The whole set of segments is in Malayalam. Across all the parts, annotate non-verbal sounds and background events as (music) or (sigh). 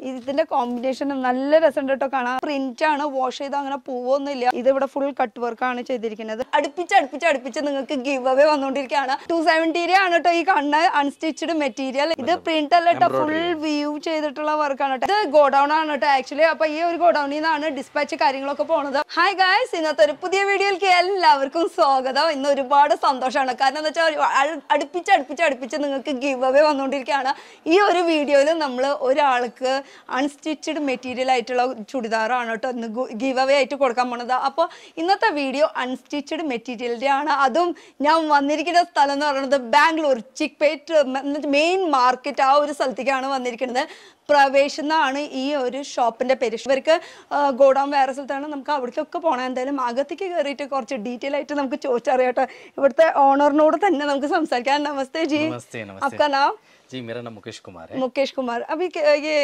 ഇതിന്റെ കോമ്പിനേഷൻ നല്ല രസമുണ്ട് കേട്ടോ കാണാൻ. പ്രിന്റ് ആണ് വാഷ് ചെയ്ത് അങ്ങനെ പോവൊന്നുമില്ല. ഇത് ഇവിടെ ഫുൾ കട്ട് വർക്ക് ആണ് ചെയ്തിരിക്കുന്നത്. അടുപ്പിച്ച് അടുപ്പിച്ച് അടുപ്പിച്ച് നിങ്ങൾക്ക് ഗിവ് അവേ വന്നുകൊണ്ടിരിക്കുകയാണ് ടു സെവന്റീരെ ആണ് കേട്ടോ ഈ കണ്ണ് അൺസ്റ്റിച്ചഡ് മെറ്റീരിയൽ ഇത് പ്രിന്റ് അല്ല കേട്ടോ ഫുൾ വ്യൂ ചെയ്തിട്ടുള്ള വർക്കാണ് കേട്ടോ. ഇത് ഗോഡൌൺ ആണ് കേട്ടോ ആക്ച്വലി അപ്പൊ ഈ ഒരു ഗോഡൌണിൽ നിന്നാണ് ഡിസ്പാച്ച് കാര്യങ്ങളൊക്കെ പോണത്. ഹായ് ഗായ്സ് ഇന്നത്തെ ഒരു പുതിയ വീഡിയോയിലേക്ക് എല്ലാവർക്കും സ്വാഗതം. ഇന്ന് ഒരുപാട് സന്തോഷമാണ് കാരണം എന്താ വെച്ചാൽ അടുപ്പിച്ച് അടുപ്പിച്ച് അടുപ്പിച്ച് നിങ്ങൾക്ക് ഗിവ് അവേ വന്നുകൊണ്ടിരിക്കുകയാണ് ഈ ഒരു വീഡിയോയിൽ നമ്മൾ ഒരാൾക്ക് അൺസ്റ്റിച്ചഡ് മെറ്റീരിയൽ ആയിട്ടുള്ള ചുടിദാറാണ് കേട്ടോ. ഇന്ന് ഗിവ് അവേ ആയിട്ട് കൊടുക്കാൻ പോണത്. അപ്പോൾ ഇന്നത്തെ വീഡിയോ അൺസ്റ്റിച്ചഡ് മെറ്റീരിയലിന്റെ ആണ്. അതും ഞാൻ വന്നിരിക്കുന്ന സ്ഥലം എന്ന് പറയുന്നത് ബാംഗ്ലൂർ. ചിക്പേറ്റ് മെയിൻ മാർക്കറ്റ് ആ ഒരു സ്ഥലത്തേക്കാണ് വന്നിരിക്കുന്നത്. പ്രവേശ് എന്നാണ് ഈ ഒരു ഷോപ്പിന്റെ പേര് ഇവർക്ക് ഗോഡൗൺ വേറെ സ്ഥലത്താണ് നമുക്ക് അവിടേക്കൊക്കെ പോകണം എന്തായാലും അകത്തേക്ക് കയറിയിട്ട് കുറച്ച് ഡീറ്റെയിൽ ആയിട്ട് നമുക്ക് ചോദിച്ചറിയാട്ടോ ഇവിടുത്തെ ഓണറിനോട് തന്നെ നമുക്ക് സംസാരിക്കാം നമസ്തേ ജി नमस्ते नमस्ते आपका नाम जी मेरा नाम मुकेश कुमार है मुकेश कुमार अभी के- ये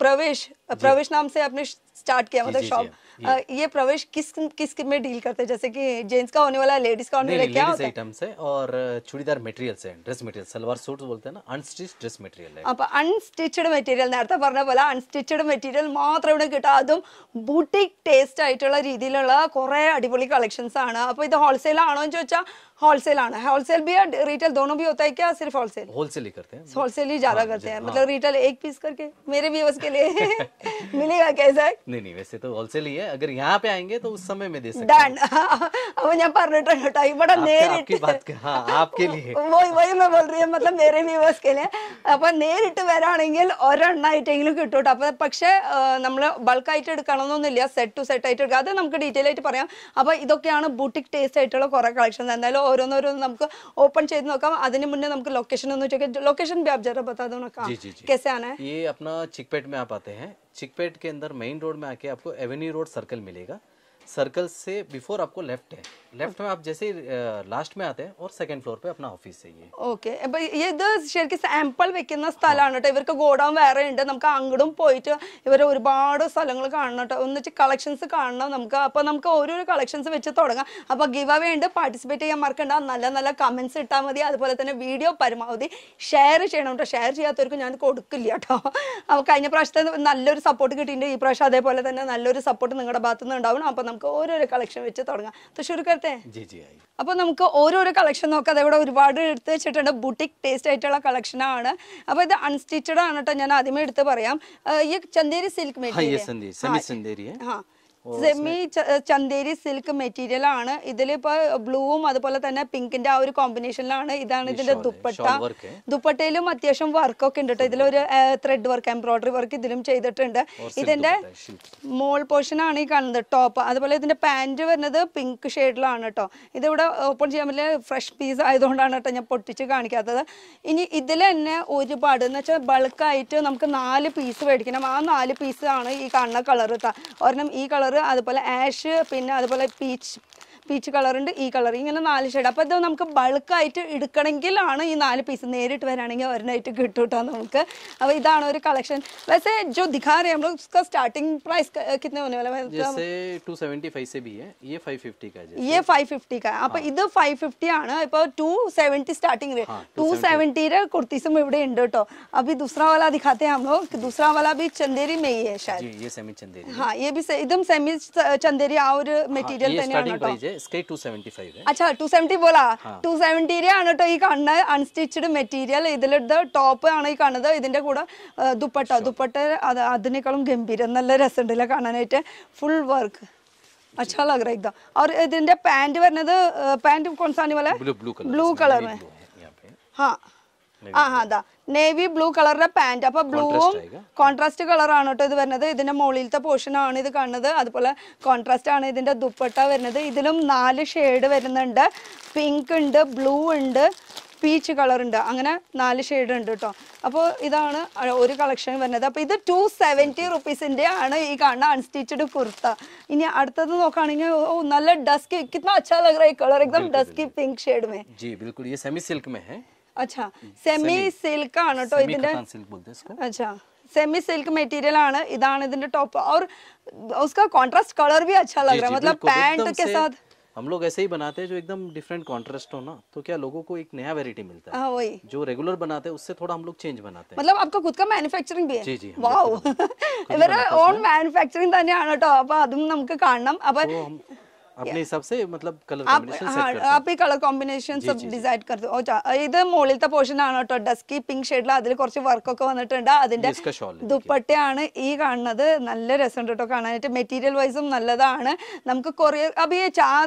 प्रवेश प्रवेश नाम से आपने स्टार्ट किया मतलब जी, शॉप जी, ये प्रवेश किस किस में डील करते हैं जैसे कि जेंट्स का होने वाला है लेडीज का होने नहीं वाला है, क्या लेडीज होता है आइटम्स है और चूड़ीदार मटेरियल्स है ड्रेस मटेरियल सलवार सूट बोलते हैं ना अनस्टिच ड्रेस मटेरियल है അപ്പൊ അൺസ്റ്റിച്ചഡ് മെറ്റീരിയൽ നേരത്തെ പറഞ്ഞ പോലെ അൺസ്റ്റിച്ചഡ് മെറ്റീരിയൽ മാത്രം ഇവിടെ കിട്ടുക അതും ബൂട്ടിക് ടേസ്റ്റ് ആയിട്ടുള്ള രീതിയിലുള്ള കുറെ അടിപൊളി കളക്ഷൻസ് ആണ് അപ്പൊ ഇത് ഹോൾസെയിൽ ആണോ എന്ന് ചോദിച്ചാൽ होलसेल आना है। होलसेल भी है रिटेल दोनों भी होता है क्या? सिर्फ़ होलसेल होलसेल ही करते हैं। होलसेल ही ज़्यादा हाँ, करते हैं। मतलब हाँ। रिटेल एक पीस करके मेरे भी उसके लिए (laughs) मिलेगा कैसा है? नहीं नहीं वैसे तो होलसेल ही है। अगर यहाँ पे आएँगे तो उस समय में दे सकते डन (laughs) अब यहाँ पर रिटर्न हटाई। बड़ा नए आपकी बात हाँ, आपके लिए। (laughs) वही वही मैं बोल रही हूँ मतलब मेरे വ്യൂവേഴ്സ് അപ്പം നേരിട്ട് വരാണെങ്കിൽ ഒരെണ്ണായിട്ടെങ്കിലും കിട്ടും കേട്ടോ അപ്പം നമ്മൾ ബൾക്കായിട്ട് എടുക്കണമെന്നൊന്നുമില്ല. സെറ്റ് ടു സെറ്റ് ആയിട്ട് എടുക്കുക അത് നമുക്ക് ഡീറ്റെയിൽ ആയിട്ട് പറയാം. ഇതൊക്കെയാണ് ബുട്ടിക് ടേസ്റ്റ് ആയിട്ടുള്ള എന്തായാലും ഓരോന്നോരോന്ന് നമുക്ക് ഓപ്പൺ ചെയ്ത് നോക്കാം അതിന് മുന്നേ നമുക്ക് ലൊക്കേഷൻ ഒന്ന് ചോദിക്കാം ലൊക്കേഷൻ भी आप जरा बता दो ना कहाँ जी जी जी कैसे आना है ये अपना चिकपेट में आप आते हैं चिकपेट के अंदर मेन रोड में आके आपको एवेन्यू रोड सर्कल मिलेगा सर्कल से बिफोर आपको लेफ्ट है लेफ्ट में आप जैसे लास्ट में आते हैं और सेकंड फ्लोर पे अपना ऑफिस है ये ഓക്കെ അപ്പൊ ഇത് ശരിക്കും സാമ്പിൾ വെക്കുന്ന സ്ഥലമാണ് കേട്ടോ ഇവർക്ക് ഗോഡൗൺ വേറെ ഉണ്ട് നമുക്ക് അങ്ങോട്ടും പോയിട്ട് ഇവർ ഒരുപാട് സ്ഥലങ്ങൾ കാണണം കേട്ടോ ഒന്നിച്ച് കളക്ഷൻസ് കാണണം നമുക്ക് അപ്പൊ നമുക്ക് ഓരോരോ കളക്ഷൻസ് വെച്ച് തുടങ്ങാം അപ്പൊ ഗിവ് അവേ ഉണ്ട് പാർട്ടിസിപ്പേറ്റ് ചെയ്യാൻ മറക്കണ്ട നല്ല നല്ല കമന്റ്സ് ഇട്ടാൽ മതി അതുപോലെ തന്നെ വീഡിയോ പരമാവധി ഷെയർ ചെയ്യണം കേട്ടോ ഷെയർ ചെയ്യാത്തവർക്ക് ഞാൻ കൊടുക്കില്ല കേട്ടോ അപ്പൊ കഴിഞ്ഞ പ്രാവശ്യത്തെ നല്ലൊരു സപ്പോർട്ട് കിട്ടിയിട്ടുണ്ട് ഈ പ്രാവശ്യം അതേപോലെ തന്നെ നല്ലൊരു സപ്പോർട്ട് നിങ്ങളുടെ ഭാഗത്തു നിന്ന് ഉണ്ടാവണം അപ്പൊ നമുക്ക് ഓരോരോ കളക്ഷൻ വെച്ച് തുടങ്ങാം. തൃശ്ശൂർക്കത്തെ അപ്പൊ നമുക്ക് ഓരോരോ കളക്ഷൻ നോക്കാം. അതെവിടെ ഒരുപാട് എടുത്ത് വെച്ചിട്ടുണ്ട്. ബുട്ടിക് ടേസ്റ്റ് ആയിട്ടുള്ള കളക്ഷൻ ആണ്. അപ്പൊ ഇത് അൺസ്റ്റിച്ചഡ് ആണ് കേട്ടോ. ഞാൻ ആദ്യമേ എടുത്ത് പറയാം. ഈ Chanderi silk material semi Chanderi silk material ആണ്. ഇതിലിപ്പോ ബ്ലൂവും അതുപോലെ തന്നെ പിങ്കിന്റെ ആ ഒരു കോമ്പിനേഷനിലാണ് ഇതാണ് ഇതിന്റെ ദുപ്പട്ട. ദുപ്പട്ടയിലും അത്യാവശ്യം വർക്കൊക്കെ ഉണ്ട് കേട്ടോ. ഇതിലൊരു ത്രെഡ് വർക്ക് എംബ്രോയിഡറി വർക്ക് ഇതിലും ചെയ്തിട്ടുണ്ട്. ഇതിന്റെ മോൾ പോർഷൻ ആണ് ഈ കാണുന്നത് ടോപ്പ് അതുപോലെ ഇതിന്റെ പാന്റ് വരുന്നത് പിങ്ക് ഷെയ്ഡിലാണ് കേട്ടോ. ഇതിവിടെ ഓപ്പൺ ചെയ്യാൻ പറ്റില്ല ഫ്രഷ് പീസ് ആയതുകൊണ്ടാണ് കേട്ടോ ഞാൻ പൊട്ടിച്ച് കാണിക്കാത്തത്. ഇനി ഇതിൽ തന്നെ ഒരുപാട് എന്ന് വെച്ചാൽ ബൾക്കായിട്ട് നമുക്ക് നാല് പീസ് മേടിക്കണം. ആ നാല് പീസ് ആണ് ഈ കാണുന്ന കളർ കേട്ടോ ഒരെണ്ണം ഈ കളർ അതുപോലെ ആഷ് പിന്നെ അതുപോലെ പീച്ച് പീച്ച് കളർ ഉണ്ട് ഈ കളർ ഇങ്ങനെ നാല് ഷെയ്ഡ് അപ്പൊ ഇത് നമുക്ക് ബൾക്കായിട്ട് എടുക്കണമെങ്കിലാണ് ഈ നാല് പീസ് നേരിട്ട് വരാണെങ്കിൽ ഒരെണ്ണമായിട്ട് കിട്ടൂട്ടോ നമുക്ക്. അപ്പൊ ഇതാണ് ഒരു കളക്ഷൻ वैसे ജോ दिखा रहे हैं हम लोग उसका स्टार्टिंग प्राइस कितने होने वाला है जैसे 275 से भी है ये 550 का है ये 550 का അപ്പോൾ ഇത് 550 ആണ്. ഇപ്പോൾ 270 സ്റ്റാർട്ടിംഗ് റേറ്റ് 270 യുടെ കുർത്തീസും ഇവിടെ ഉണ്ട് കേട്ടോ അപ്പോൾ दूसरा वाला दिखाते हैं हम लोग दूसरा वाला भी चंदेरी में ही है शायद जी ये सेमी चंदेरी हाँ ये भी इदम सेमी चंदेरी ആ ഒരു മെറ്റീരിയൽ തന്നെയാണ് കേട്ടോ प्राइस है इसका 275 है അച്ഛാ ടു സെവൻറ്റി പോലാ ടു സെവൻറ്റിയുടെ ആണ് കേട്ടോ ഈ കാണുന്ന അൺസ്റ്റിച്ചഡ് മെറ്റീരിയൽ ഇതിലെടുത്ത് ടോപ്പ് ആണ് ഈ കാണുന്നത് ഇതിന്റെ കൂടെ ആ, ദുപ്പട്ട ദുപ്പട്ട അത് അതിനേക്കാളും ഗംഭീരം നല്ല രസമുണ്ടല്ലേ കാണാനായിട്ട് ഫുൾ വർക്ക് अच्छा लग रहा है एकदम और ഇതിന്റെ പാന്റ് വരുന്നത് പാന്റ് कौन सा आने वाला है blue blue colour blue colour में ब्लू है यहाँ पे हाँ ആ ഹാ അതാ നേവി ബ്ലൂ കളറിന്റെ പാന്റ് അപ്പൊ ബ്ലൂവും കോൺട്രാസ്റ്റ് കളറാണ് കേട്ടോ ഇത് വരുന്നത്. ഇതിന്റെ മുകളിലത്തെ പോർഷൻ ആണ് ഇത് കാണുന്നത്. അതുപോലെ കോൺട്രാസ്റ്റ് ആണ് ഇതിന്റെ ദുപ്പട്ട വരുന്നത്. ഇതിലും നാല് ഷെയ്ഡ് വരുന്നുണ്ട്. പിങ്ക് ഉണ്ട് ബ്ലൂ ഉണ്ട് പീച്ച് കളർ ഉണ്ട്. അങ്ങനെ നാല് ഷെയ്ഡ് ഉണ്ട് കേട്ടോ. അപ്പോൾ ഇതാണ് ഒരു കളക്ഷൻ വരുന്നത്. അപ്പോൾ ഇത് ടു സെവന്റി റുപ്പീസിന്റെ ആണ് ഈ കാണുന്ന അൺസ്റ്റിച്ചഡ് കുർത്ത ഇനി അടുത്തത് നോക്കുകയാണെങ്കിൽ ഓ നല്ല ഡസ്കി കിട്ടുന്ന അച്ഛാ लग കളർ है कलर एकदम डस्की पिंक शेड में जी बिल्कुल ये अच्छा സെമി സിൽക്ക് ആണ് കേട്ടോ सेमी ഇതിന്റെ खतान सिल्क बोलते हैं इसको अच्छा सेमी सिल्क मटेरियल ആണ് ഇതാണ് ഇതിന്റെ ടോപ്പ് और उसका कॉन्ट्रास्ट कलर भी अच्छा लग जी, रहा है जी, मतलब बिल्कुल, पैंट एकदम के से साथ हम लोग ऐसे ही बनाते हैं जो एकदम डिफरेंट कॉन्ट्रास्ट हो ना तो क्या लोगों को एक नया वेराइटी मिलता है हाँ वही जो रेगुलर बनाते हैं उससे थोड़ा हम लोग चेंज बनाते हैं मतलब आपका खुद का മാനുഫാക്ചറിംഗ് ബി जी, जी, हम വാവ് ഇവരെ ഓൺ മാനുഫാക്ചറിംഗ് തന്നെയാണ് കേട്ടോ അപ്പൊ അതും നമുക്ക് കാണണം അപ്പൊ तो हम अपने हिसाब से मतलब कलर कॉम्बिनेशन सेट करते हैं। आप ഈ കളർ കോമ്പിനേഷൻ ഡിസൈഡ് ഇത് മുകളിലത്തെ പോർഷൻ ആണ് കേട്ടോ ഡസ്കി പിങ്ക് ഷെയ്ഡിൽ അതിൽ കുറച്ച് വർക്കൊക്കെ വന്നിട്ടുണ്ട്. അതിന്റെ ദുപ്പട്ടയാണ് ഈ കാണുന്നത്. നല്ല രസമുണ്ട് കേട്ടോ കാണാനായിട്ട്. മെറ്റീരിയൽ വൈസും നല്ലതാണ്. നമുക്ക് കൊറിയർ अब ये चार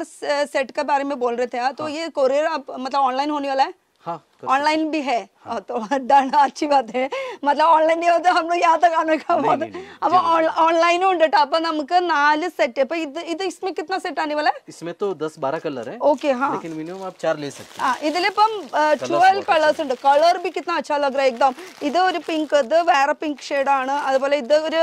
सेट का बारे में बोल रहे थे तो ये कोरियर आप मतलब ऑनलाइन होने वाला है हाँ ऑनलाइन भी है। तो डन अच्छी बात है। मतलब ഓൺലൈൻ ചെയ്ത് നമ്മൾ യാത്ര കാണാൻ പോകുന്നത് അപ്പൊ ഓൺലൈനും ഉണ്ട് കേട്ടോ അപ്പൊ നമുക്ക് നാല് സെറ്റ് അപ്പൊ ഇത് ഇത് इसमें कितना सेट आने वाला है? इसमें तो 10 12 कलर है। ओके हाँ। लेकिन मिनिमम आप चार ले सकते हैं। ഇതിലിപ്പം 12 കളേഴ്സ് ഉണ്ട് കളർ ബി कितना अच्छा लग रहा है एकदम। ഇത് ഒരു പിങ്ക് ഇത് വേറെ പിങ്ക് ഷെയ്ഡ് ആണ് അതുപോലെ ഇത് ഒരു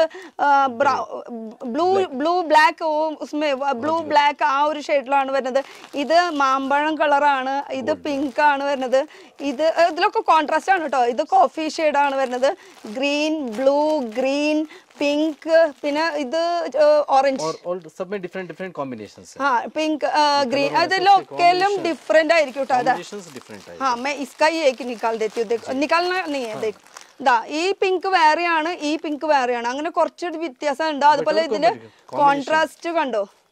ബ്ലൂ ബ്ലൂ ബ്ലാക്ക് ഓ ഉസ്മേ ബ്ലൂ ബ്ലാക്ക് ആ ഒരു ഷെയ്ഡിലാണ് വരുന്നത്। ഇത് മാമ്പഴം കളറാണ് ഇത് പിങ്ക് ആണ് വരുന്നത്। ഇത് ഏർ, ഇതിലൊക്കെ കോൺട്രാസ്റ്റ് ആണ് കേട്ടോ ഇത് കോഫി ആണ് വരുന്നത് ഗ്രീൻ ബ്ലൂ ഗ്രീൻ പിങ്ക് പിന്നെ ഇത് ഓറഞ്ച് और और सब में डिफरेंट डिफरेंट कॉम्बिनेशन है ആ പിങ്ക് ഗ്രീൻ അതിലൊക്കെയും ഡിഫറെന്റ് ആയിരിക്കും കേട്ടോ അതാ कॉम्बिनेशन डिफरेंट है हाँ मैं इसका ही एक निकाल देती हूँ देखो निकालना नहीं है देखो ദാ ഈ പിങ്ക് വേറെയാണ് ഈ പിങ്ക് വേറെയാണ് അങ്ങനെ കുറച്ച് വ്യത്യാസം ഉണ്ട് അതുപോലെ ഇതില് കോൺട്രാസ്റ്റ് കണ്ടോ कॉन्ट्रास्ट चेंज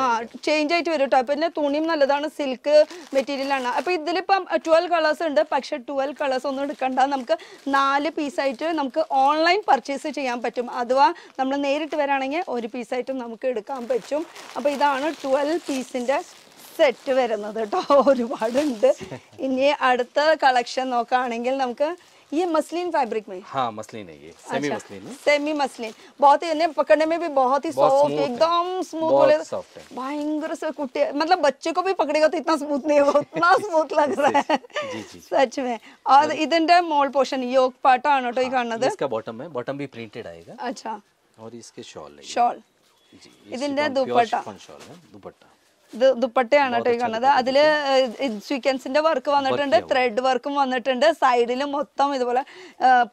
ആ ചേഞ്ച് ആയിട്ട് വരും കേട്ടോ പിന്നെ തുണിയും നല്ലതാണ്. സിൽക്ക് മെറ്റീരിയലാണ് അപ്പൊ ഇതിലിപ്പം ട്വൽവ് കളേഴ്സ് ഉണ്ട്. പക്ഷെ ട്വൽവ് കളേഴ്സ് ഒന്നും എടുക്കണ്ട. നമുക്ക് നാല് പീസായിട്ട് നമുക്ക് ഓൺലൈൻ പർച്ചേസ് ചെയ്യാൻ പറ്റും. അഥവാ നമ്മൾ നേരിട്ട് വരാണെങ്കിൽ ഒരു പീസായിട്ടും നമുക്ക് എടുക്കാൻ പറ്റും. അപ്പൊ ഇതാണ് ട്വൽവ് പീസിന്റെ സെറ്റ് വരുന്നത് കേട്ടോ ഒരുപാടുണ്ട്. (laughs) ഇനി അടുത്ത കളക്ഷൻ നോക്കുകയാണെങ്കിൽ നമുക്ക് ഈ മസ്ലിൻ ഫാബ്രിക് में हाँ मसलिन है ये सेमी मसलिन है सेमी मसलिन बहुत ही इन्हें पकड़ने में भी बहुत ही बहुत सॉफ्ट smooth है। एकदम स्मूथ बहुत बोले soft है। भयंकर से कुटे मतलब बच्चे को भी पकड़ेगा तो इतना स्मूथ नहीं होगा उतना (laughs) स्मूथ लग रहा है जी, जी। सच में और ഇതിന്റെ മോൾ പോർഷൻ യോഗ് പാട്ടാണ് കേട്ടോ ഈ കാണുന്നത് ये इसका बॉटम है बॉटम भी प्रिंटेड आएगा അച്ഛാ और इसके शॉल है ये। ഷോൾ जी ये ഇതിന്റെ chiffon, pure ദുപ്പട്ട. ദുപ്പട്ടയാണ് കേട്ടോ ഈ കാണുന്നത്. അതിൽ സ്വീക്വൻസിന്റെ വർക്ക് വന്നിട്ടുണ്ട് ത്രെഡ് വർക്കും വന്നിട്ടുണ്ട്. സൈഡിൽ മൊത്തം ഇതുപോലെ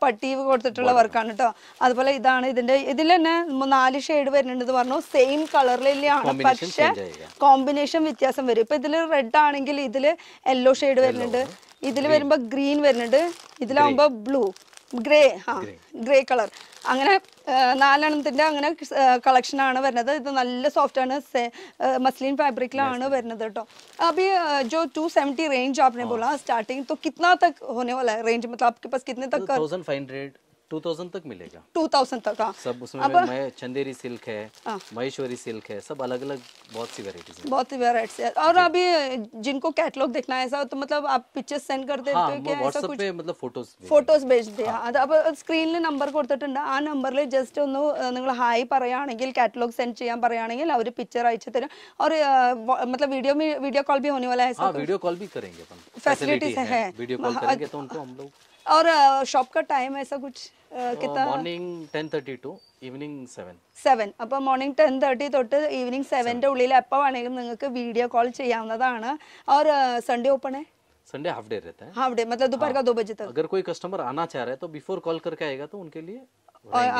പട്ടി കൊടുത്തിട്ടുള്ള വർക്കാണ് കേട്ടോ. അതുപോലെ ഇതാണ് ഇതിന്റെ ഇതിൽ തന്നെ നാല് ഷെയ്ഡ് വരുന്നുണ്ടെന്ന് പറഞ്ഞു. സെയിം കളറിലാണ് പക്ഷെ കോമ്പിനേഷൻ വ്യത്യാസം വരും. ഇപ്പൊ ഇതിൽ റെഡ് ആണെങ്കിൽ ഇതിൽ യെല്ലോ ഷെയ്ഡ് വരുന്നുണ്ട്. ഇതിൽ വരുമ്പോൾ ഗ്രീൻ വരുന്നുണ്ട്. ഇതിലാവുമ്പോ ബ്ലൂ ഗ്രേ ആ ഗ്രേ കളർ അങ്ങനെ ആ, നാലെണ്ണത്തിന്റെ അങ്ങനെ കളക്ഷൻ ആണ് വരുന്നത് ഇത് നല്ല സോഫ്റ്റ് ആണ് मसलिन ഫാബ്രിക്കിലാണ് വരുന്നത് കേട്ടോ अभी अ, जो 270 रेंज आपने बोला स्टार्टिंग तो कितना तक होने वाला है रेंज मतलब आपके पास कितने तक का Thousand five hundred two thousand तक मिलेगा 2000 तक हाँ सब उसमें मैं चंदेरी सिल्क है महेश्वरी सिल्क है सब अलग अलग बहुत सी वेराइटीज है बहुत ही वेराइटी है और अभी जिनको कैटलॉग देखना है ऐसा तो मतलब आप पिक्चर्स सेंड कर देते हाँ हो क्या ऐसा व्हाट्सएप कुछ पे मतलब फोटोज ഫോട്ടോസ് ബേസ്ഡ് അത് അപ്പോൾ സ്ക്രീനിൽ നമ്പർ കൊടുത്തിട്ടുണ്ട് ആ നമ്പറിൽ ജസ്റ്റ് ഒന്ന് നിങ്ങൾ ഹായ് പറയുകയാണെങ്കിൽ കാറ്റലോഗ് സെൻഡ് ചെയ്യാൻ പറയുകയാണെങ്കിൽ അവർ പിക്ചർ അയച്ചു തരും और अ, व- मतलब वीडियो में वीडियो कॉल भी होने वाला है ऐसा हाँ वीडियो कॉल भी करेंगे अपन Facilities Facility है। वीडियो कॉल करेंगे तो उनको हम लोग और शॉप का टाइम ऐसा कुछ अ, कितना morning ten thirty to evening seven seven അപ്പോൾ മോർണിംഗ് ടെൻ തേർട്ടി തൊട്ട് ഈവനിങ് സെവൻ്റെ ഉള്ളിൽ എപ്പോൾ വേണമെങ്കിലും നിങ്ങൾക്ക് വീഡിയോ കോൾ ചെയ്യാവുന്നതാണ് और സൺഡേ ഓപ്പൺ है संडे हाफ डे रहता है हाँ डे मतलब दोपहर का दो बजे तक अगर कोई कस्टमर आना चाह रहा है तो बिफोर कॉल करके आएगा तो उनके लिए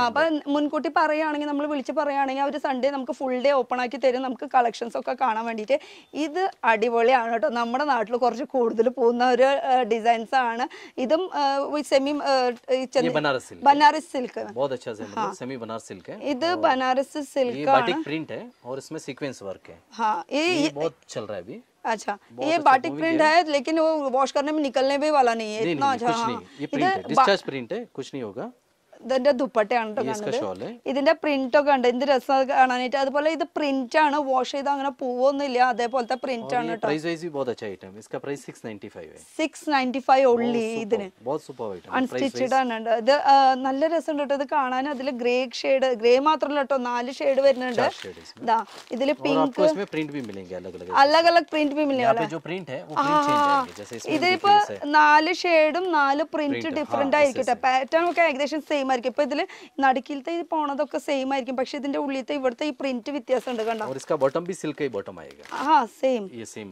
അപ്പൊ മുൻകൂട്ടി പറയുകയാണെങ്കിൽ നമ്മൾ വിളിച്ച് പറയുകയാണെങ്കിൽ അവർ സൺഡേ നമുക്ക് ഫുൾ ഡേ ഓപ്പൺ ആക്കി തരും നമുക്ക് കളക്ഷൻസ് ഒക്കെ കാണാൻ വേണ്ടിയിട്ട് ഇത് അടിപൊളിയാണ് കേട്ടോ നമ്മുടെ നാട്ടിൽ കുറച്ച് കൂടുതൽ പോകുന്ന ഒരു ഡിസൈൻസ് ആണ് ഇതും സെമി ये बनारस सिल्क ബനാറസ് സിൽക്ക് बहुत अच्छा से मतलब सेमी बनारस सिल्क है ഇത് ബനാറസ് ये സിൽക്ക് ആണ് बाटिक प्रिंट है और इसमें सीक्वेंस वर्क है हाँ ये ये बहुत चल रहा है अभी अच्छा ये बाटिक प्रिंट है लेकिन वो वॉश करने में निकलने भी वाला नहीं है नहीं इतना नहीं, अच्छा कुछ हाँ नहीं ये प्रिंट है डिस्चार्ज प्रिंट है कुछ नहीं होगा ഇതിന്റെ ദുപ്പട്ടയാണ് കേട്ടോ ये इसका കാണുന്നത് शॉल है ഇതിന്റെ പ്രിന്റ് ഒക്കെ ഉണ്ട് എന്ത് രസം കാണാനായിട്ട് അതുപോലെ ഇത് പ്രിന്റ് ആണ് വാഷ് ചെയ്ത് അങ്ങനെ പോവൊന്നുമില്ല അതേപോലത്തെ പ്രിന്റ് ആണ് और ये കേട്ടോ प्राइस वाइज भी बहुत अच्छा आइटम है इसका प्राइस सिक्स नाइन्टी फाइव है സിക്സ് നയൻറ്റി ഫൈവ് ഉള്ളി ഇതിന് बहुत सुपर आइटम प्राइस അൺസ്റ്റിച്ചഡ് ആണ് ഉണ്ട്. ഇത് ആ, നല്ല രസമുണ്ട് കേട്ടോ ഇത് കാണാൻ അതിൽ ഗ്രേ ഷെയ്ഡ് ഗ്രേ മാത്രമല്ല കേട്ടോ നാല് ഷെയ്ഡ് വരുന്നുണ്ട് चार शेड इसमें ഇതാ ഇതില് और പിങ്ക് आपको इसमें प्रिंट भी मिलेंगे अलग अलग അലഗ് അലഗ് പ്രിന്റ് भी मिलने यहाँ वाला पे जो प्रिंट है वो प्रिंट चेंज आएंगे जैसे इसमें ഇതിപ്പോ difference है നാല് ഷെയ്ഡും നാല് പ്രിന്റ് Print, ഡിഫറെന്റ് ആ, ആയിരിക്കും പാറ്റേൺ ഒക്കെ ഏകദേശം സെയിം സെയിം ആയിരിക്കും. ഇപ്പൊ ഇതിൽ നടുക്കിലത്തെ പോണതൊക്കെ സെയിം ആയിരിക്കും. പക്ഷെ ഇതിന്റെ ഉള്ളിലത്തെ ഇവിടുത്തെ ഈ പ്രിന്റ് വ്യത്യാസം ഉണ്ട് കണ്ടോ ബി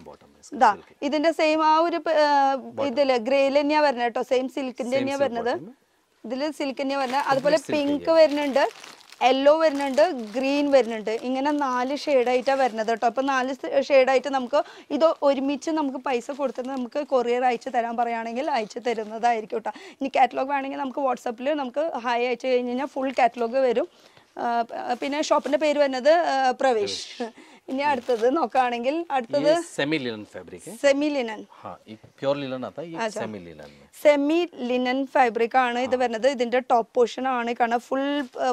ബോട്ടം ഇതിന്റെ സെയിം ആ ഒരു ഇതിൽ ഗ്രേയിൽ തന്നെയാ വരുന്നത് കേട്ടോ. സെയിം സിൽക്കിന്റെ തന്നെയാ വരുന്നത്. ഇതിൽ സിൽക്കിന്റെ വരുന്നത്. അതുപോലെ പിങ്ക് വരുന്നുണ്ട്. യെല്ലോ വരുന്നുണ്ട് ഗ്രീൻ വരുന്നുണ്ട്. ഇങ്ങനെ നാല് ഷെയ്ഡായിട്ടാണ് വരുന്നത് കേട്ടോ. അപ്പോൾ നാല് ഷെയ്ഡായിട്ട് നമുക്ക് ഇത് ഒരുമിച്ച് നമുക്ക് പൈസ കൊടുത്തിട്ട് നമുക്ക് കൊറിയർ അയച്ച് തരാൻ പറയുകയാണെങ്കിൽ അയച്ച് തരുന്നതായിരിക്കും കേട്ടോ. ഇനി കാറ്റലോഗ് വേണമെങ്കിൽ നമുക്ക് വാട്സപ്പിൽ നമുക്ക് ഹായ് അയച്ച് കഴിഞ്ഞ് കഴിഞ്ഞാൽ ഫുൾ കാറ്റലോഗ് വരും. പിന്നെ ഷോപ്പിന്റെ പേര് വരുന്നത് പ്രവേശ്. ഇനി അടുത്തത് നോക്കുകയാണെങ്കിൽ അടുത്തത് semi linen fabric semi linen pure linen semi linen semi linen fabric ആണ് ഇത് വരുന്നത്. ഇതിന്റെ ടോപ്പ് പോർഷൻ ആണ്. കാരണം ഫുൾ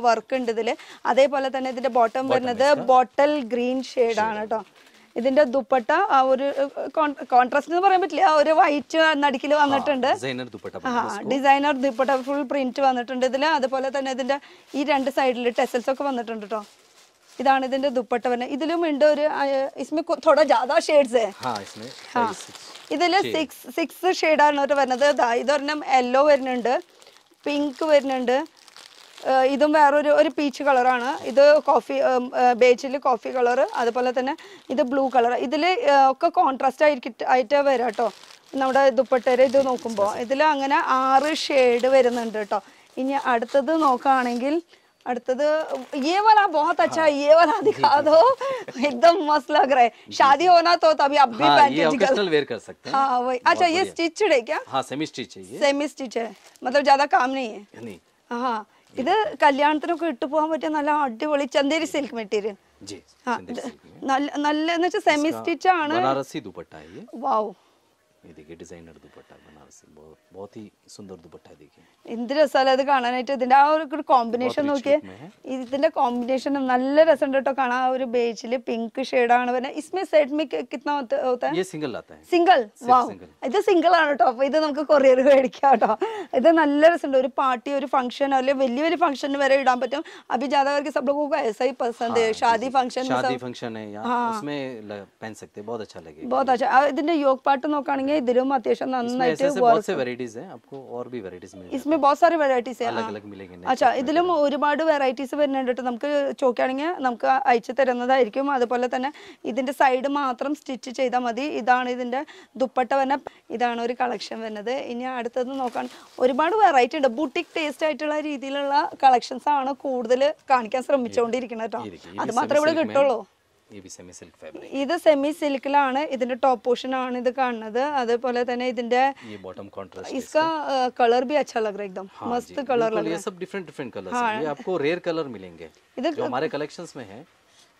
വർക്ക് ഉണ്ട് ഇതിൽ. അതേപോലെ തന്നെ ഇതിന്റെ ബോട്ടം വരുന്നത് ബോട്ടൽ ഗ്രീൻ ഷെയ്ഡ് ആണ് കേട്ടോ ഇതിന്റെ ദുപ്പട്ട ആ ഒരു കോൺട്രാസ്റ്റ് എന്ന് പറയാൻ പറ്റില്ല. ആ ഒരു വൈറ്റ് നടുക്കിൽ വന്നിട്ടുണ്ട്. ഡിസൈനർ ദുപ്പട്ട ഫുൾ പ്രിന്റ് വന്നിട്ടുണ്ട് ഇതിൽ അതുപോലെ തന്നെ ഇതിന്റെ ഈ രണ്ട് സൈഡിൽ ടെസൽസ് ഒക്കെ വന്നിട്ടുണ്ട് കേട്ടോ ഇതാണ് ഇതിന്റെ ദുപ്പട്ട വരുന്നത് ഇതിലും ഉണ്ട് ഒരു ഇസ്മി തൊട ജാദാ ഷെയ്ഡ്സ് ഇതിൽ സിക്സ് സിക്സ് ഷെയ്ഡാണ് വരുന്നത് ഇതൊരെണ്ണം യെല്ലോ വരുന്നുണ്ട്. പിങ്ക് വരുന്നുണ്ട്. ഇതും വേറൊരു ഒരു പീച്ച് കളറാണ് ഇത് കോഫി ബേച്ചിൽ കോഫി കളർ അതുപോലെ തന്നെ ഇത് ബ്ലൂ കളർ ഇതിൽ ഒക്കെ കോൺട്രാസ്റ്റ് ആയിരിക്കും ആയിട്ട് വരാം കേട്ടോ നമ്മുടെ ദുപ്പട്ടേരെ ഇത് നോക്കുമ്പോൾ ഇതിൽ അങ്ങനെ ആറ് ഷെയ്ഡ് വരുന്നുണ്ട് കേട്ടോ ഇനി അടുത്തത് നോക്കുകയാണെങ്കിൽ അടുത്തത് ये वाला बहुत अच्छा है ये वाला दिखा दो एकदम मस्त लग रहा है शादी होना तो तभी अब भी हाँ पहन ये के निकल ओकेशनल वेयर कर सकते हैं हाँ वही अच्छा ये स्टिच्ड है क्या हाँ सेमी स्टिच है ये സെമി സ്റ്റിച്ച് है मतलब ज्यादा काम नहीं है नहीं ആ ഇത് കല്യാണത്തിനൊക്കെ ഇട്ടു പോകാൻ പറ്റിയ നല്ല അടിപൊളി ചന്തേരി സിൽക്ക് മെറ്റീരിയൽ നല്ല നല്ല സെമി സ്റ്റിച്ച് ആണ്. വാവ് देखिए डिजाइनर दुपट्टा बनारसी बहुत ही सुंदर दुपट्टा देखिए എന്ത് രസമല്ലേ കാണാനായിട്ട്? ഇതിന്റെ ആ ഒരു കോമ്പിനേഷൻ നോക്കിയേ. ഇതിന്റെ കോമ്പിനേഷൻ നല്ല രസമുണ്ട് കേട്ടോ കാണാൻ. ആ ഒരു ബേജിൽ പിങ്ക് ഷേഡ് ആണ് होता है ये सिंगल आता है ഇത് സിംഗിൾ ആണ് കേട്ടോ. അപ്പൊ ഇത് നമുക്ക് കൊറിയർ മേടിക്കാം കേട്ടോ. ഇത് നല്ല രസമുണ്ട് ഒരു പാർട്ടി ഒരു ഫംഗ്ഷൻ അല്ലെങ്കിൽ വലിയ വലിയ ഫംഗ്ഷന് വരെ ഇടാൻ പറ്റും. അഭി ജാദവർക്ക് सब लोगों को ऐसा ही पसंद है शादी फंक्शन शादी फंक्शन है उसमें पहन सकते बहुत अच्छा लगेगा बहुत अच्छा ഇതിന്റെ योग പാട്ട് നോക്കുകയാണെങ്കിൽ ഇതിലും അത്യാവശ്യം इसमें നന്നായിട്ട് ऐसे ऐसे बहुत से वेराइटीज हैं आपको और भी वेराइटीज मिल इसमें बहुत सारी വെറൈറ്റീസ് अलग अलग मिलेंगे അച്ഛാ ഇതിലും ഒരുപാട് വെറൈറ്റീസ് വരുന്നുണ്ട് ട്ടോ. നമുക്ക് ചോദിക്കുകയാണെങ്കിൽ നമുക്ക് അയച്ചു തരുന്നതായിരിക്കും അതുപോലെ തന്നെ ഇതിന്റെ സൈഡ് മാത്രം സ്റ്റിച്ച് ചെയ്താൽ മതി ഇതാണ് ഇതിന്റെ ദുപ്പട്ട വരുന്ന ഇതാണ് ഒരു കളക്ഷൻ വരുന്നത് ഇനി അടുത്തത് നോക്കാൻ ഒരുപാട് വെറൈറ്റി ഉണ്ട് ബുട്ടിക് ടേസ്റ്റ് ആയിട്ടുള്ള രീതിയിലുള്ള കളക്ഷൻസ് ആണ് കൂടുതൽ കാണിക്കാൻ ശ്രമിച്ചുകൊണ്ടിരിക്കുന്നത് കേട്ടോ ये देखिए ये അത് भी മാത്രമേ ഇവിടെ semi silk में കിട്ടുള്ളൂ है। ये भी सेमी सिल्क फैब्रिक ഇത് സെമി സിൽക്കിലാണ് ഇതിന്റെ ടോപ്പ് പോർഷൻ ആണ് ഇത് കാണുന്നത് അതേപോലെ തന്നെ ഇതിന്റെ ये बॉटम कॉन्ट्रास्ट इसका कलर भी अच्छा लग रहा है एकदम हाँ मस्त जी, कलर बिल्कुल, लग ये रहा है सब डिफरेंट डिफरेंट कलर्स हैं ये आपको रेयर कलर मिलेंगे इधर- जो हमारे कलेक्शंस में है